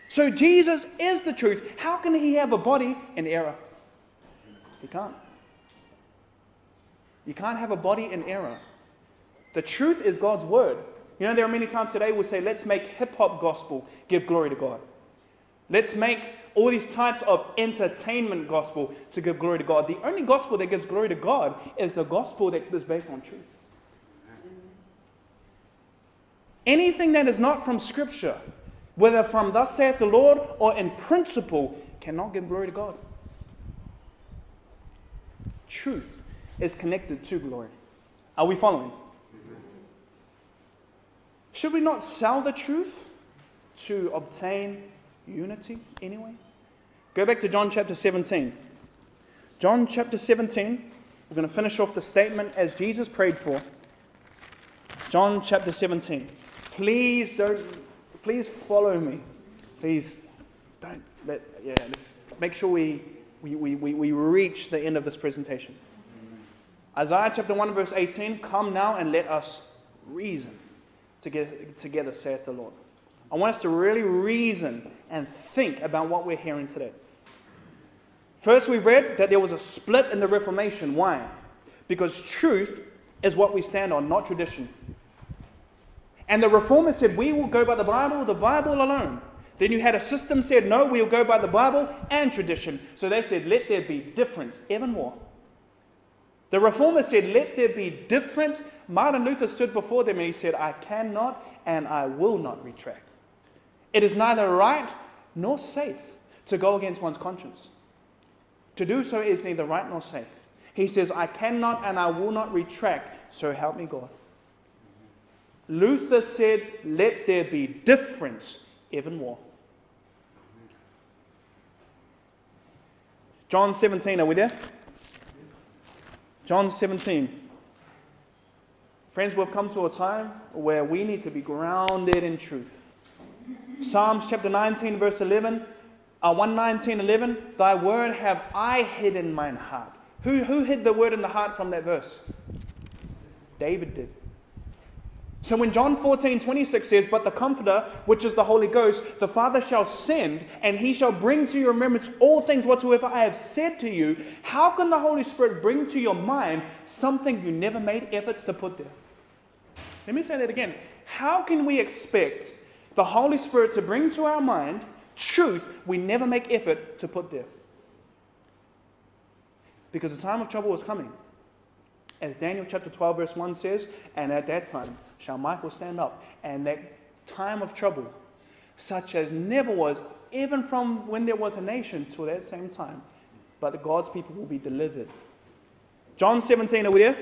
So Jesus is the truth. How can he have a body in error? He can't. You can't have a body in error. The truth is God's word. You know, there are many times today we say, let's make hip hop gospel give glory to God. Let's make all these types of entertainment gospel to give glory to God. The only gospel that gives glory to God is the gospel that is based on truth. Anything that is not from Scripture, whether from thus saith the Lord or in principle, cannot give glory to God. Truth is connected to glory. Are we following? Should we not sell the truth to obtain unity anyway? Go back to John chapter 17. John chapter 17, we're going to finish off the statement as Jesus prayed for. John chapter 17. Please don't, please follow me. Please don't let, yeah, let's make sure we, we, we, we reach the end of this presentation. Isaiah chapter 1, verse 18 Come now and let us reason together, together, saith the Lord. I want us to really reason and think about what we're hearing today. First, we read that there was a split in the Reformation. Why? Because truth is what we stand on, not tradition. And the reformers said, We will go by the Bible, the Bible alone. Then you had a system said, No, we'll go by the Bible and tradition. So they said, Let there be difference, even war. The reformers said, Let there be difference. Martin Luther stood before them and he said, I cannot and I will not retract. It is neither right nor safe to go against one's conscience. To do so is neither right nor safe. He says, I cannot and I will not retract, so help me God. Luther said, let there be difference even war. John 17, are we there? John 17. Friends, we've come to a time where we need to be grounded in truth. Psalms chapter 19, verse 11, uh, 119, 11, Thy word have I hid in mine heart. Who, who hid the word in the heart from that verse? David did. So when John 14, 26 says, But the Comforter, which is the Holy Ghost, the Father shall send, and he shall bring to your remembrance all things whatsoever I have said to you, how can the Holy Spirit bring to your mind something you never made efforts to put there? Let me say that again. How can we expect the Holy Spirit to bring to our mind truth we never make effort to put there? Because the time of trouble is coming. As Daniel chapter 12, verse 1 says, and at that time shall Michael stand up, and that time of trouble, such as never was, even from when there was a nation to that same time, but God's people will be delivered. John 17, are we there?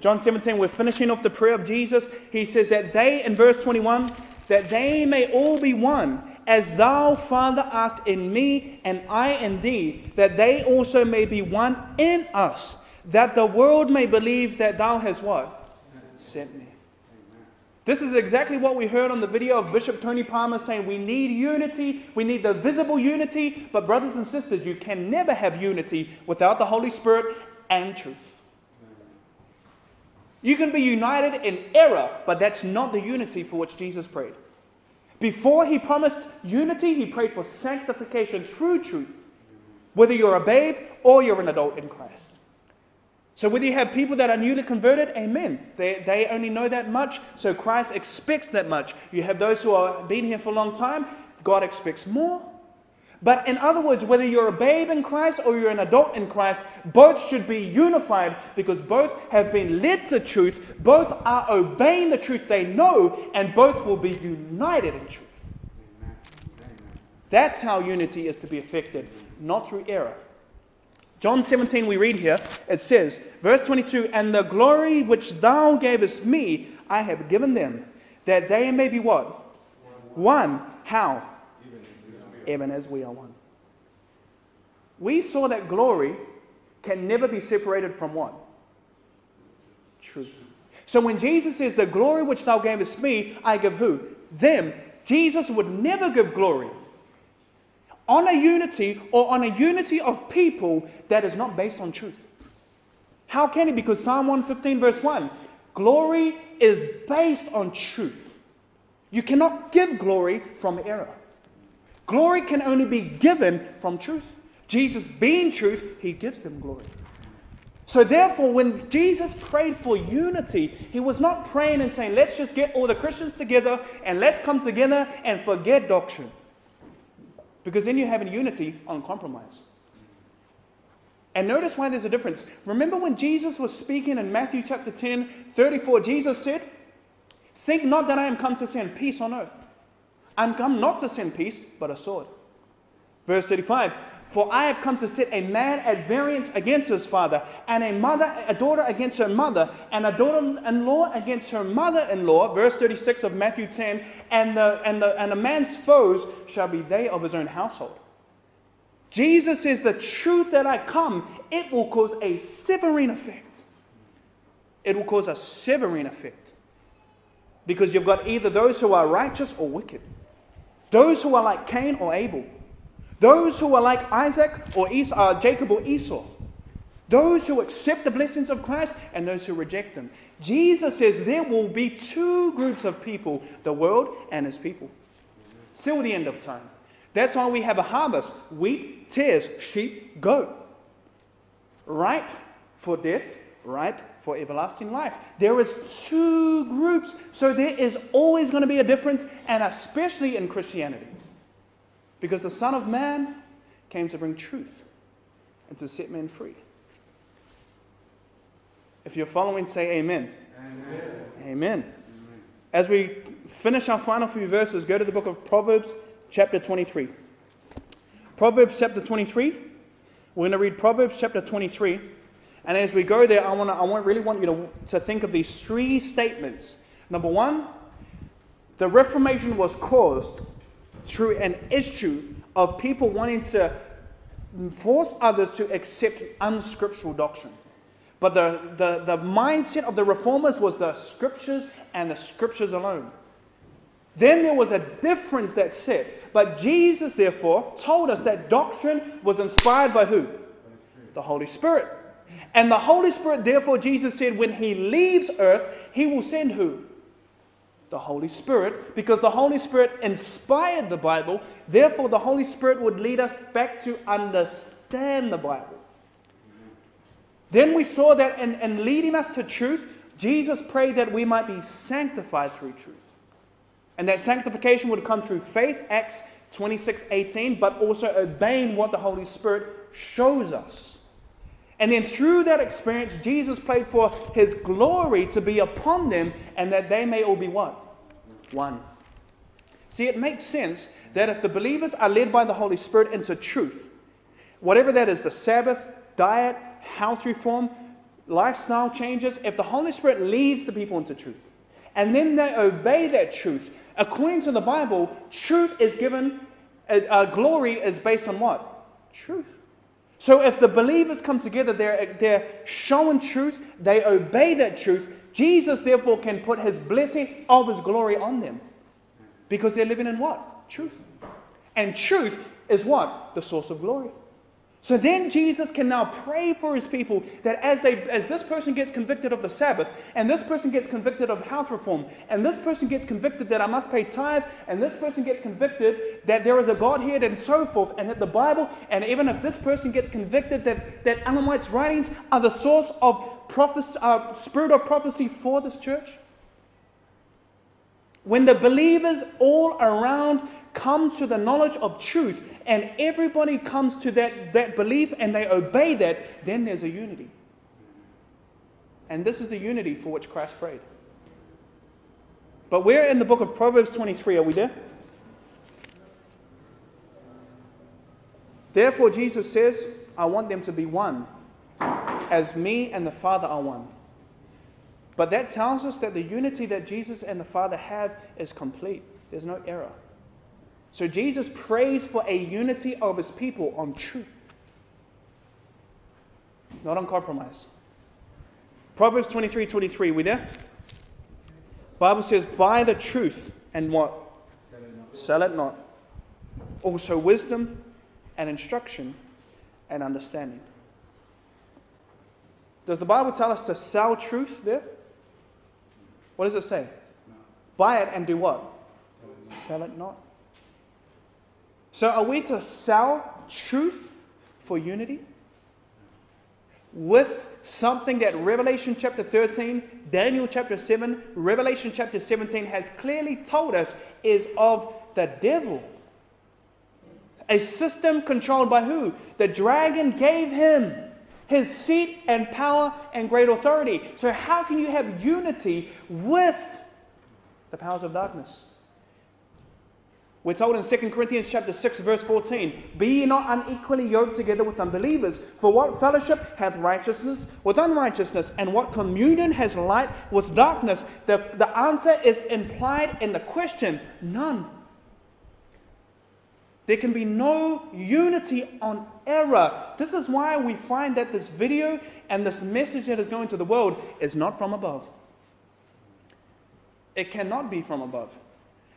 John 17, we're finishing off the prayer of Jesus. He says that they, in verse 21, that they may all be one, as thou, Father, art in me, and I in thee, that they also may be one in us that the world may believe that thou hast what? Sent me. This is exactly what we heard on the video of Bishop Tony Palmer saying we need unity, we need the visible unity, but brothers and sisters, you can never have unity without the Holy Spirit and truth. You can be united in error, but that's not the unity for which Jesus prayed. Before he promised unity, he prayed for sanctification through truth, whether you're a babe or you're an adult in Christ. So, whether you have people that are newly converted, amen. They, they only know that much, so Christ expects that much. You have those who have been here for a long time, God expects more. But in other words, whether you're a babe in Christ or you're an adult in Christ, both should be unified because both have been led to truth, both are obeying the truth they know, and both will be united in truth. That's how unity is to be effected, not through error. John 17, we read here, it says, verse 22, And the glory which thou gavest me, I have given them, that they may be what? One. How? Even as we are one. We saw that glory can never be separated from what? Truth. So when Jesus says, The glory which thou gavest me, I give who? Them. Jesus would never give glory on a unity or on a unity of people that is not based on truth. How can it? Because Psalm 115, verse 1 glory is based on truth. You cannot give glory from error. Glory can only be given from truth. Jesus, being truth, he gives them glory. So, therefore, when Jesus prayed for unity, he was not praying and saying, let's just get all the Christians together and let's come together and forget doctrine. Because then you have unity on compromise. And notice why there's a difference. Remember when Jesus was speaking in Matthew chapter 10, 34, Jesus said, Think not that I am come to send peace on earth. I'm come not to send peace, but a sword. Verse 35 for I have come to set a man at variance against his father, and a mother, a daughter against her mother, and a daughter-in-law against her mother-in-law. Verse 36 of Matthew 10, and the, and, the, and a man's foes shall be they of his own household. Jesus says, the truth that I come, it will cause a severing effect. It will cause a severing effect. Because you've got either those who are righteous or wicked. Those who are like Cain or Abel. Those who are like Isaac or uh, Jacob or Esau. Those who accept the blessings of Christ and those who reject them. Jesus says there will be two groups of people the world and his people. Till the end of time. That's why we have a harvest wheat, tares, sheep, goat. Ripe for death, ripe for everlasting life. There is two groups, so there is always going to be a difference, and especially in Christianity. Because the Son of Man came to bring truth and to set men free. If you're following, say amen. Amen. Amen. As we finish our final few verses, go to the book of Proverbs, chapter 23. Proverbs, chapter 23. We're going to read Proverbs, chapter 23. And as we go there, I, want to, I want, really want you to, to think of these three statements. Number one, the Reformation was caused through an issue of people wanting to force others to accept unscriptural doctrine. But the, the, the mindset of the reformers was the scriptures and the scriptures alone. Then there was a difference that said, but Jesus, therefore, told us that doctrine was inspired by who? The Holy Spirit. And the Holy Spirit, therefore, Jesus said, when he leaves earth, he will send who? the Holy Spirit because the Holy Spirit inspired the Bible. Therefore, the Holy Spirit would lead us back to understand the Bible. Then we saw that in, in leading us to truth, Jesus prayed that we might be sanctified through truth. And that sanctification would come through faith, Acts 26 18, but also obeying what the Holy Spirit shows us. And then through that experience, Jesus prayed for his glory to be upon them and that they may all be what? One. See, it makes sense that if the believers are led by the Holy Spirit into truth, whatever that is the Sabbath, diet, health reform, lifestyle changes if the Holy Spirit leads the people into truth and then they obey that truth, according to the Bible, truth is given, uh, uh, glory is based on what? Truth. So if the believers come together, they're, they're showing truth, they obey that truth. Jesus, therefore, can put his blessing of his glory on them. Because they're living in what? Truth. And truth is what? The source of glory. So then Jesus can now pray for his people that as they as this person gets convicted of the Sabbath, and this person gets convicted of health reform, and this person gets convicted that I must pay tithe, and this person gets convicted that there is a Godhead and so forth, and that the Bible, and even if this person gets convicted that, that Ellen writings are the source of prophecy, uh, spirit of prophecy for this church, when the believers all around come to the knowledge of truth and everybody comes to that, that belief and they obey that, then there's a unity. And this is the unity for which Christ prayed. But we're in the book of Proverbs 23. Are we there? Therefore, Jesus says, I want them to be one, as me and the Father are one. But that tells us that the unity that Jesus and the Father have is complete. There's no error. So Jesus prays for a unity of his people on truth, not on compromise. Proverbs 23 23, we there? Bible says, Buy the truth and what? Sell it not. Also, wisdom and instruction and understanding. Does the Bible tell us to sell truth there? What does it say? No. Buy it and do what? Sell it not. So are we to sell truth for unity? With something that Revelation chapter 13, Daniel chapter 7, Revelation chapter 17 has clearly told us is of the devil. A system controlled by who? The dragon gave him his seat and power and great authority. So, how can you have unity with the powers of darkness? We're told in 2 Corinthians chapter 6, verse 14, Be ye not unequally yoked together with unbelievers, for what fellowship hath righteousness with unrighteousness, and what communion has light with darkness? The, the answer is implied in the question, none. There can be no unity on error. This is why we find that this video and this message that is going to the world is not from above. It cannot be from above.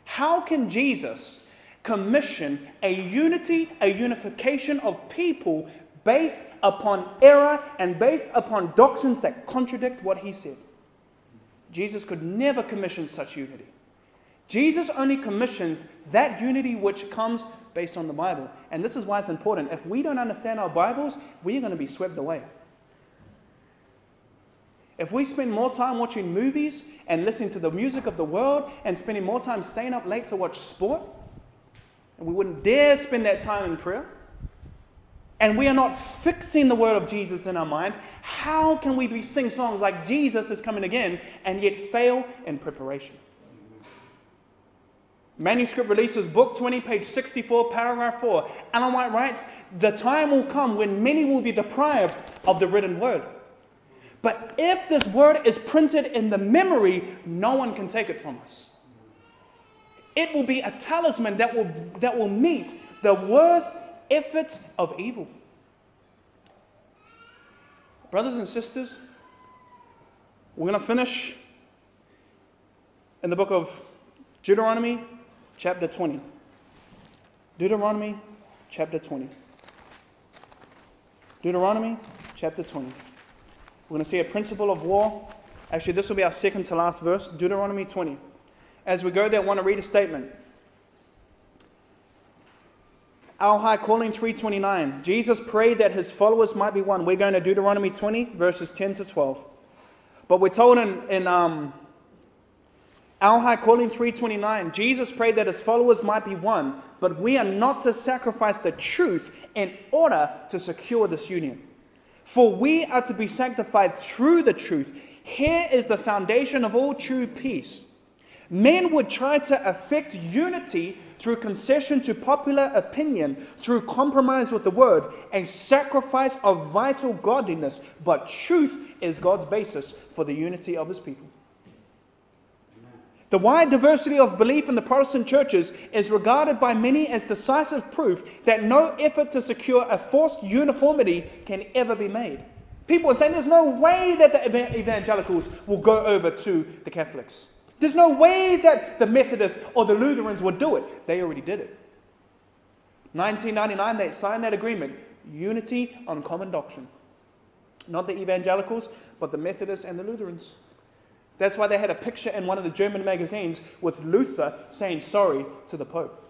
How can Jesus commission a unity, a unification of people based upon error and based upon doctrines that contradict what he said? Jesus could never commission such unity. Jesus only commissions that unity which comes based on the Bible. And this is why it's important. If we don't understand our Bibles, we are going to be swept away. If we spend more time watching movies and listening to the music of the world and spending more time staying up late to watch sport, and we wouldn't dare spend that time in prayer, and we are not fixing the word of Jesus in our mind, how can we be sing songs like Jesus is coming again and yet fail in preparation? Manuscript releases, book 20, page 64, paragraph 4. Ellen White writes, The time will come when many will be deprived of the written word. But if this word is printed in the memory, no one can take it from us. It will be a talisman that will, that will meet the worst efforts of evil. Brothers and sisters, we're going to finish in the book of Deuteronomy, chapter 20. Deuteronomy chapter 20. Deuteronomy chapter 20. We're going to see a principle of war. Actually, this will be our second to last verse, Deuteronomy 20. As we go there, I want to read a statement. Our High Calling 329. Jesus prayed that his followers might be one. We're going to Deuteronomy 20, verses 10 to 12. But we're told in, in um, our High Calling 329, Jesus prayed that his followers might be one, but we are not to sacrifice the truth in order to secure this union. For we are to be sanctified through the truth. Here is the foundation of all true peace. Men would try to affect unity through concession to popular opinion, through compromise with the word, and sacrifice of vital godliness. But truth is God's basis for the unity of his people. The wide diversity of belief in the Protestant churches is regarded by many as decisive proof that no effort to secure a forced uniformity can ever be made. People are saying there's no way that the evangelicals will go over to the Catholics. There's no way that the Methodists or the Lutherans would do it. They already did it. 1999, they signed that agreement. unity on common doctrine. Not the evangelicals, but the Methodists and the Lutherans. That's why they had a picture in one of the German magazines with Luther saying sorry to the Pope.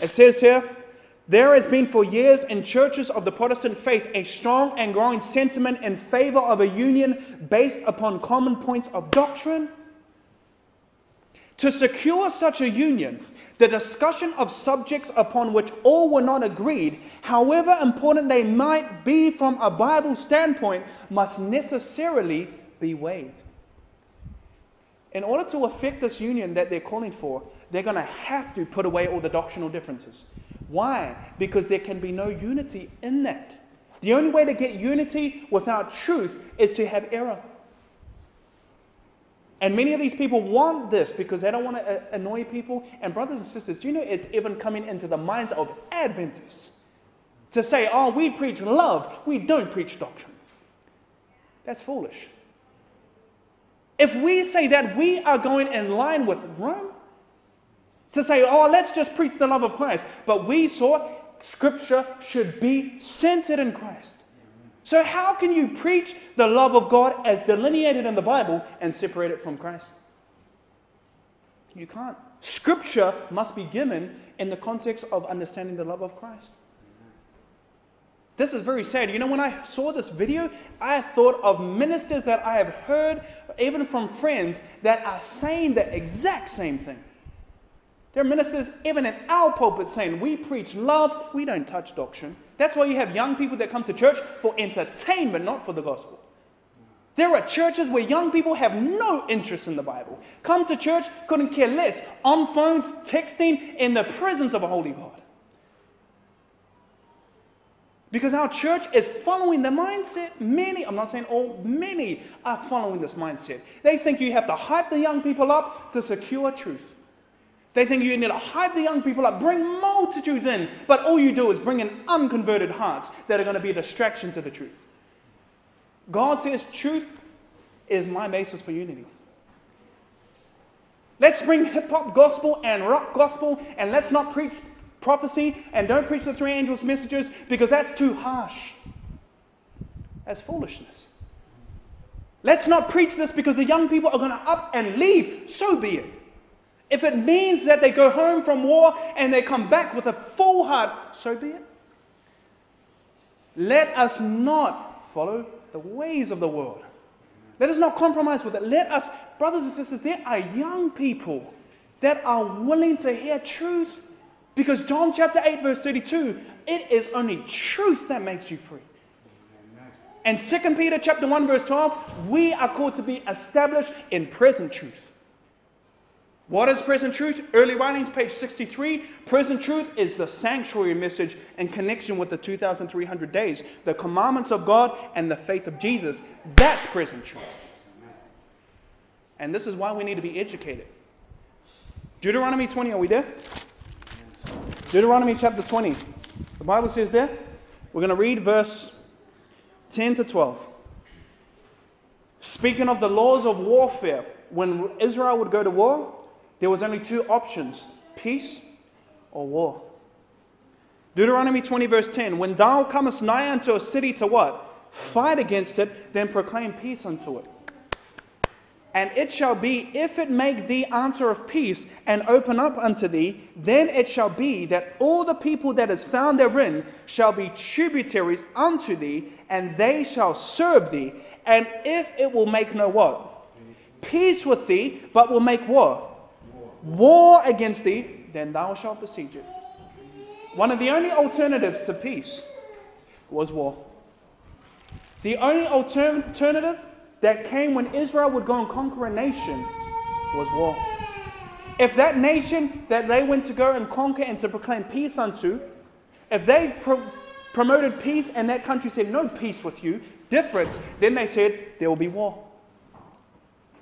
It says here, there has been for years in churches of the Protestant faith a strong and growing sentiment in favor of a union based upon common points of doctrine. To secure such a union, the discussion of subjects upon which all were not agreed, however important they might be from a Bible standpoint, must necessarily be waived. In order to effect this union that they're calling for, they're going to have to put away all the doctrinal differences. Why? Because there can be no unity in that. The only way to get unity without truth is to have error. And many of these people want this because they don't want to uh, annoy people. And, brothers and sisters, do you know it's even coming into the minds of Adventists to say, oh, we preach love, we don't preach doctrine. That's foolish. If we say that we are going in line with Rome, to say, oh, let's just preach the love of Christ, but we saw Scripture should be centered in Christ. So, how can you preach the love of God as delineated in the Bible and separate it from Christ? You can't. Scripture must be given in the context of understanding the love of Christ. This is very sad. You know, when I saw this video, I thought of ministers that I have heard, even from friends, that are saying the exact same thing. There are ministers, even in our pulpit, saying, We preach love, we don't touch doctrine. That's why you have young people that come to church for entertainment, not for the gospel. There are churches where young people have no interest in the Bible. Come to church, couldn't care less, on phones, texting, in the presence of a holy God. Because our church is following the mindset. Many, I'm not saying all, many are following this mindset. They think you have to hype the young people up to secure truth. They think you need to hype the young people up, bring multitudes in, but all you do is bring in unconverted hearts that are going to be a distraction to the truth. God says truth is my basis for unity. Let's bring hip hop gospel and rock gospel, and let's not preach prophecy and don't preach the three angels' messages because that's too harsh. That's foolishness. Let's not preach this because the young people are going to up and leave. So be it. If it means that they go home from war and they come back with a full heart, so be it. Let us not follow the ways of the world. Let us not compromise with it. Let us, brothers and sisters, there are young people that are willing to hear truth. Because John chapter 8, verse 32, it is only truth that makes you free. And 2 Peter chapter 1, verse 12, we are called to be established in present truth. What is present truth? Early writings, page 63. Present truth is the sanctuary message in connection with the 2,300 days, the commandments of God and the faith of Jesus. That's present truth. And this is why we need to be educated. Deuteronomy 20, are we there? Deuteronomy chapter 20. The Bible says there, we're going to read verse 10 to 12. Speaking of the laws of warfare, when Israel would go to war, there was only two options peace or war. Deuteronomy 20, verse 10 When thou comest nigh unto a city to what? Fight against it, then proclaim peace unto it. And it shall be, if it make thee answer of peace and open up unto thee, then it shall be that all the people that is found therein shall be tributaries unto thee, and they shall serve thee. And if it will make no what? Peace with thee, but will make what? War against thee, then thou shalt besiege it. One of the only alternatives to peace was war. The only alternative that came when Israel would go and conquer a nation was war. If that nation that they went to go and conquer and to proclaim peace unto, if they pro- promoted peace and that country said, No peace with you, difference, then they said, There will be war.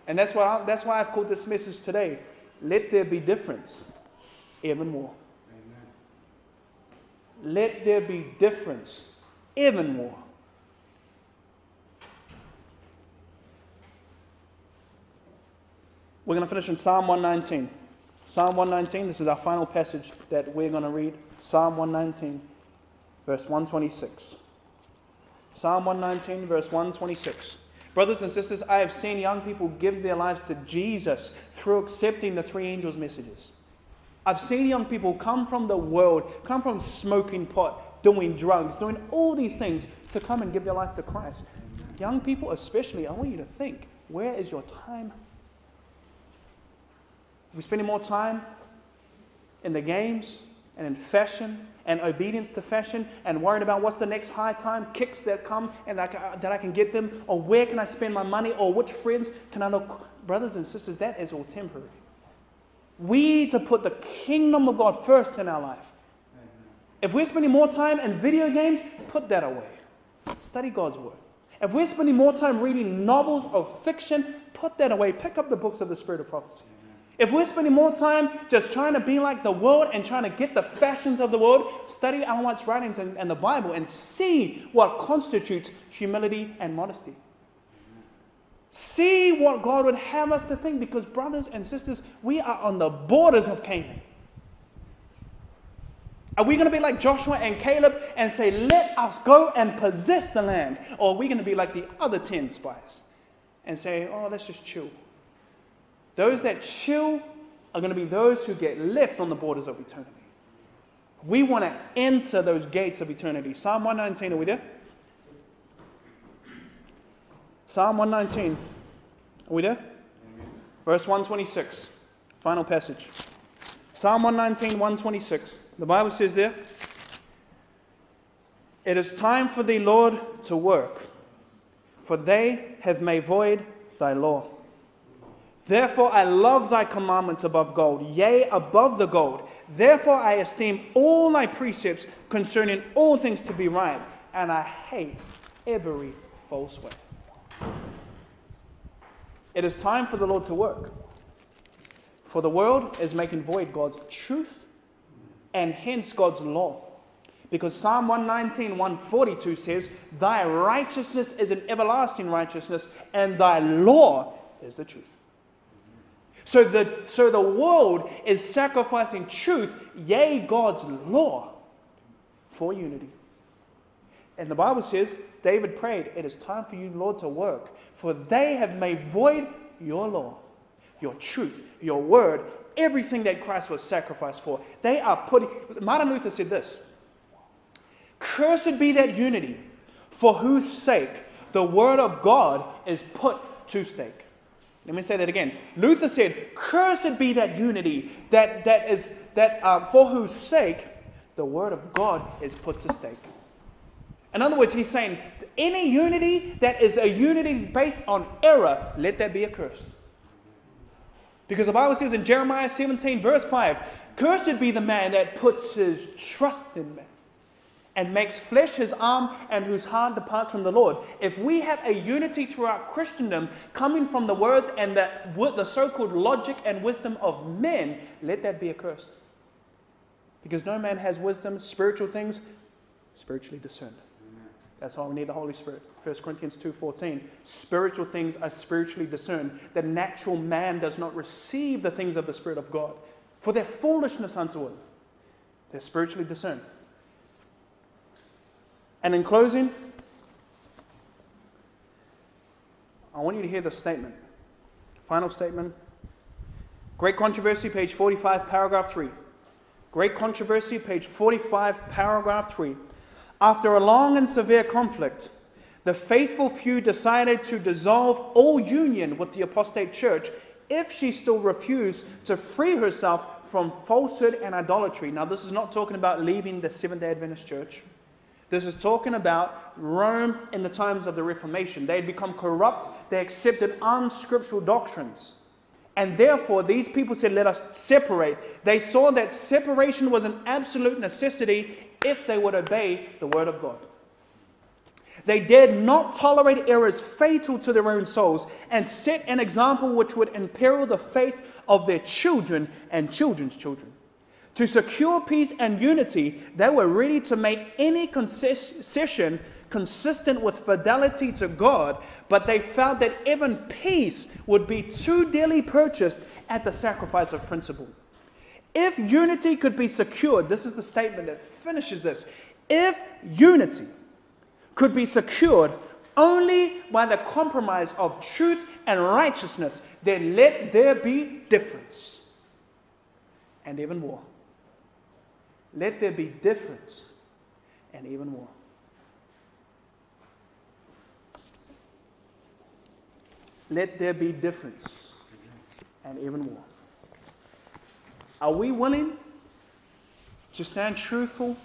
And that's why, I, that's why I've called this message today let there be difference even war. Amen. Let there be difference even war. We're going to finish in Psalm 119. Psalm 119, this is our final passage that we're going to read. Psalm 119, verse 126. Psalm 119, verse 126. Brothers and sisters, I have seen young people give their lives to Jesus through accepting the three angels' messages. I've seen young people come from the world, come from smoking pot, doing drugs, doing all these things to come and give their life to Christ. Young people, especially, I want you to think where is your time? Are we spending more time in the games and in fashion and obedience to fashion and worrying about what's the next high time kicks that come and that, I, that I can get them or where can I spend my money or which friends can I look? Brothers and sisters, that is all temporary. We need to put the kingdom of God first in our life. If we're spending more time in video games, put that away. Study God's word. If we're spending more time reading novels or fiction, put that away. Pick up the books of the Spirit of Prophecy. If we're spending more time just trying to be like the world and trying to get the fashions of the world, study White's writings and, and the Bible and see what constitutes humility and modesty. See what God would have us to think because, brothers and sisters, we are on the borders of Canaan. Are we going to be like Joshua and Caleb and say, let us go and possess the land? Or are we going to be like the other 10 spies and say, oh, let's just chill? Those that chill are going to be those who get left on the borders of eternity. We want to enter those gates of eternity. Psalm 119, are we there? Psalm 119. Are we there? Verse 126. Final passage. Psalm 119, 126. The Bible says there, It is time for thee, Lord, to work, for they have made void thy law. Therefore I love thy commandments above gold, yea, above the gold. Therefore I esteem all thy precepts concerning all things to be right, and I hate every false way. It is time for the Lord to work. For the world is making void God's truth and hence God's law. Because Psalm 119, 142 says, Thy righteousness is an everlasting righteousness, and thy law is the truth. So the, so the world is sacrificing truth, yea, God's law, for unity. And the Bible says, David prayed, It is time for you, Lord, to work, for they have made void your law, your truth, your word, everything that Christ was sacrificed for. They are putting, Martin Luther said this Cursed be that unity for whose sake the word of God is put to stake. Let me say that again. Luther said, Cursed be that unity that, that is that um, for whose sake the word of God is put to stake. In other words, he's saying any unity that is a unity based on error, let that be accursed. Because the Bible says in Jeremiah 17, verse 5, Cursed be the man that puts his trust in man and makes flesh his arm and whose heart departs from the Lord. If we have a unity throughout Christendom coming from the words and the, the so called logic and wisdom of men, let that be accursed. Because no man has wisdom, spiritual things, spiritually discerned. That's why we need the Holy Spirit. 1 Corinthians 2:14. Spiritual things are spiritually discerned. The natural man does not receive the things of the Spirit of God, for their foolishness unto him. They're spiritually discerned. And in closing, I want you to hear the statement. Final statement. Great Controversy, page 45, paragraph 3. Great Controversy, page 45, paragraph 3. After a long and severe conflict, the faithful few decided to dissolve all union with the apostate church if she still refused to free herself from falsehood and idolatry. Now, this is not talking about leaving the Seventh day Adventist church. This is talking about Rome in the times of the Reformation. They had become corrupt, they accepted unscriptural doctrines. And therefore, these people said, Let us separate. They saw that separation was an absolute necessity if they would obey the word of God. They dared not tolerate errors fatal to their own souls and set an example which would imperil the faith of their children and children's children. To secure peace and unity, they were ready to make any concession consistent with fidelity to God, but they felt that even peace would be too dearly purchased at the sacrifice of principle. If unity could be secured, this is the statement that finishes this. If unity could be secured only by the compromise of truth and righteousness, then let there be difference. And even war. Let there be difference and even war. Let there be difference and even war. Are we willing to stand truthful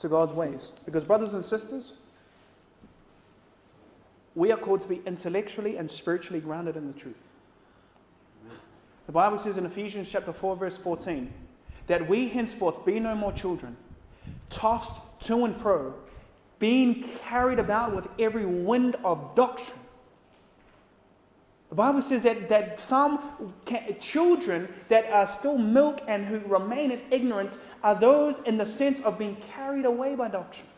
to God's ways? Because, brothers and sisters, we are called to be intellectually and spiritually grounded in the truth. The Bible says in Ephesians chapter 4, verse 14, that we henceforth be no more children, tossed to and fro, being carried about with every wind of doctrine. The Bible says that, that some children that are still milk and who remain in ignorance are those in the sense of being carried away by doctrine.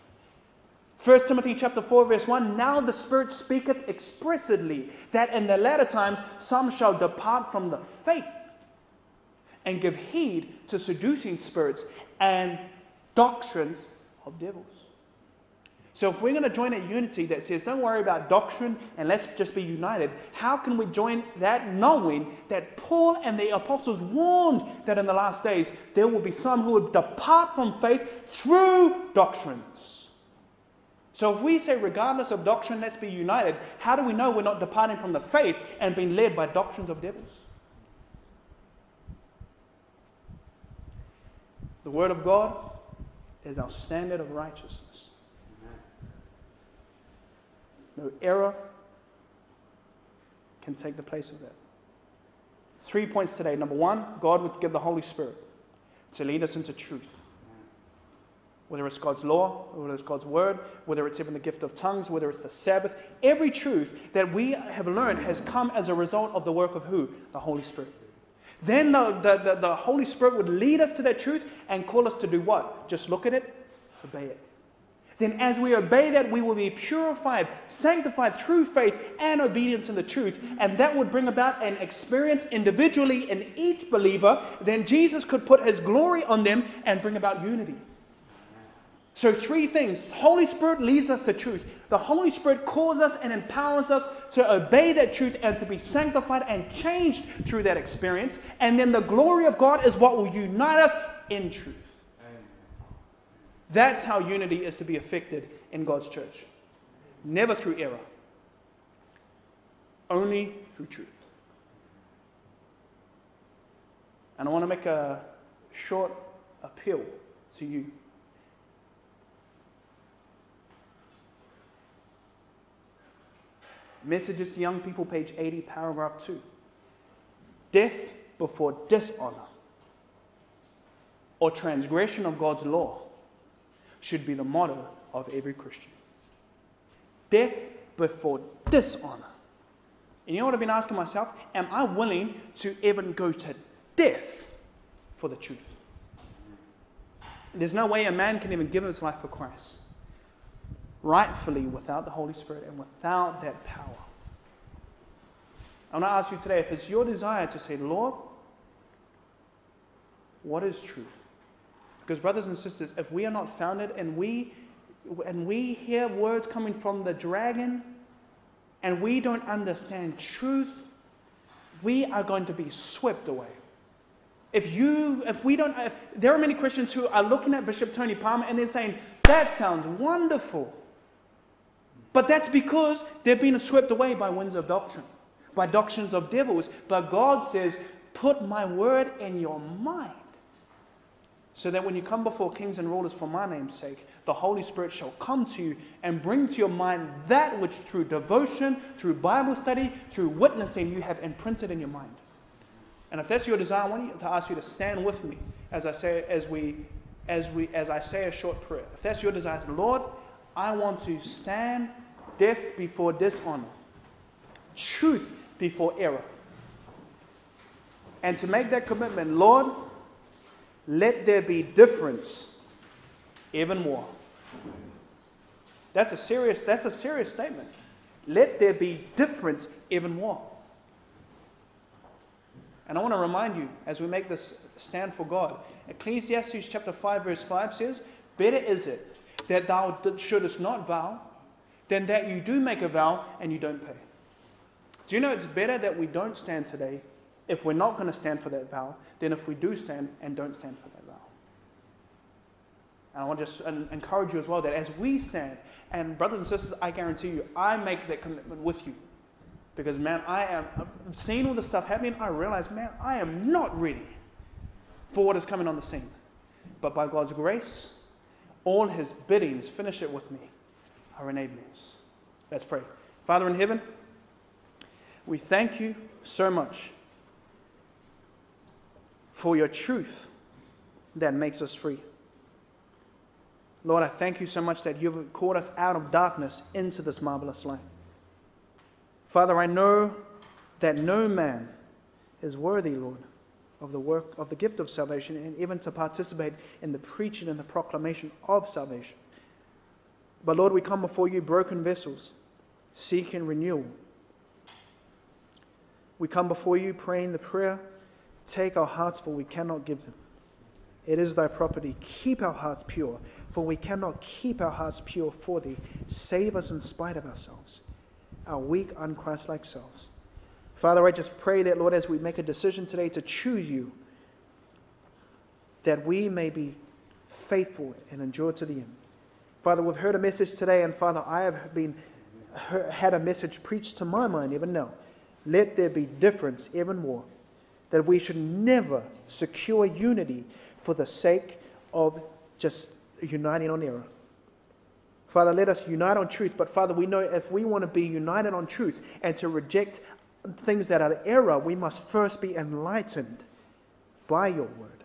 1 Timothy chapter 4 verse 1 Now the Spirit speaketh expressly that in the latter times some shall depart from the faith and give heed to seducing spirits and doctrines of devils. So, if we're going to join a unity that says, don't worry about doctrine and let's just be united, how can we join that knowing that Paul and the apostles warned that in the last days there will be some who would depart from faith through doctrines? So if we say, regardless of doctrine, let's be united, how do we know we're not departing from the faith and being led by doctrines of devils? The Word of God is our standard of righteousness. No error can take the place of that. Three points today. Number one, God would give the Holy Spirit to lead us into truth whether it's God's law, whether it's God's word, whether it's even the gift of tongues, whether it's the Sabbath, every truth that we have learned has come as a result of the work of who? The Holy Spirit. Then the, the, the, the Holy Spirit would lead us to that truth and call us to do what? Just look at it, obey it then as we obey that, we will be purified, sanctified through faith and obedience in the truth. And that would bring about an experience individually in each believer. Then Jesus could put his glory on them and bring about unity. So, three things. Holy Spirit leads us to truth. The Holy Spirit calls us and empowers us to obey that truth and to be sanctified and changed through that experience. And then the glory of God is what will unite us in truth. That's how unity is to be affected in God's church. Never through error, only through truth. And I want to make a short appeal to you. Messages to Young People, page 80, paragraph 2. Death before dishonor or transgression of God's law should be the motto of every Christian. Death before dishonor. And you know what I've been asking myself? Am I willing to even go to death for the truth? There's no way a man can even give his life for Christ rightfully without the Holy Spirit and without that power. I want to ask you today if it's your desire to say, Lord, what is truth? Because, brothers and sisters, if we are not founded and we and we hear words coming from the dragon and we don't understand truth, we are going to be swept away. If you, if we don't, if, there are many Christians who are looking at Bishop Tony Palmer and they're saying, that sounds wonderful. But that's because they've been swept away by winds of doctrine, by doctrines of devils. But God says, Put my word in your mind, so that when you come before kings and rulers for my name's sake, the Holy Spirit shall come to you and bring to your mind that which through devotion, through Bible study, through witnessing, you have imprinted in your mind. And if that's your desire, I want to ask you to stand with me as I say, as we, as we, as I say a short prayer. If that's your desire, Lord, I want to stand death before dishonor, truth before error. And to make that commitment, Lord, let there be difference even war. That's a serious, that's a serious statement. Let there be difference even war. And I want to remind you as we make this stand for God, Ecclesiastes chapter 5, verse 5 says, Better is it that thou shouldest not vow than that you do make a vow and you don't pay. Do you know it's better that we don't stand today if we're not going to stand for that vow than if we do stand and don't stand for that vow? And I want to just encourage you as well that as we stand, and brothers and sisters, I guarantee you, I make that commitment with you. Because, man, I am, I've seen all this stuff happening. I realize, man, I am not ready for what is coming on the scene. But by God's grace, all his biddings, finish it with me, are enablings. Let's pray. Father in heaven, we thank you so much for your truth that makes us free. Lord, I thank you so much that you've called us out of darkness into this marvelous light. Father, I know that no man is worthy, Lord, of the work of the gift of salvation and even to participate in the preaching and the proclamation of salvation. But Lord, we come before you broken vessels, seeking renewal. We come before you praying the prayer, take our hearts, for we cannot give them. It is thy property. Keep our hearts pure, for we cannot keep our hearts pure for thee. Save us in spite of ourselves our weak, unchristlike selves. Father, I just pray that, Lord, as we make a decision today to choose you, that we may be faithful and endure to the end. Father, we've heard a message today, and Father, I have been had a message preached to my mind even now. Let there be difference even war. That we should never secure unity for the sake of just uniting on error. Father, let us unite on truth. But Father, we know if we want to be united on truth and to reject things that are error, we must first be enlightened by your word.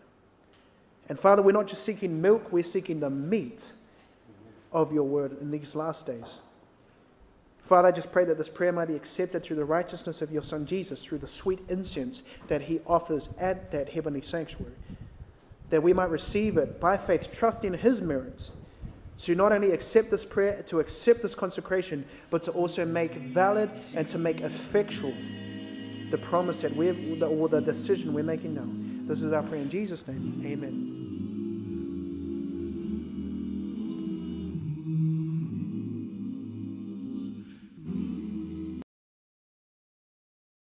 And Father, we're not just seeking milk, we're seeking the meat of your word in these last days. Father, I just pray that this prayer might be accepted through the righteousness of your Son Jesus, through the sweet incense that he offers at that heavenly sanctuary. That we might receive it by faith, trusting his merits to not only accept this prayer, to accept this consecration, but to also make valid and to make effectual the promise that we're, or the decision we're making now. This is our prayer in Jesus' name. Amen.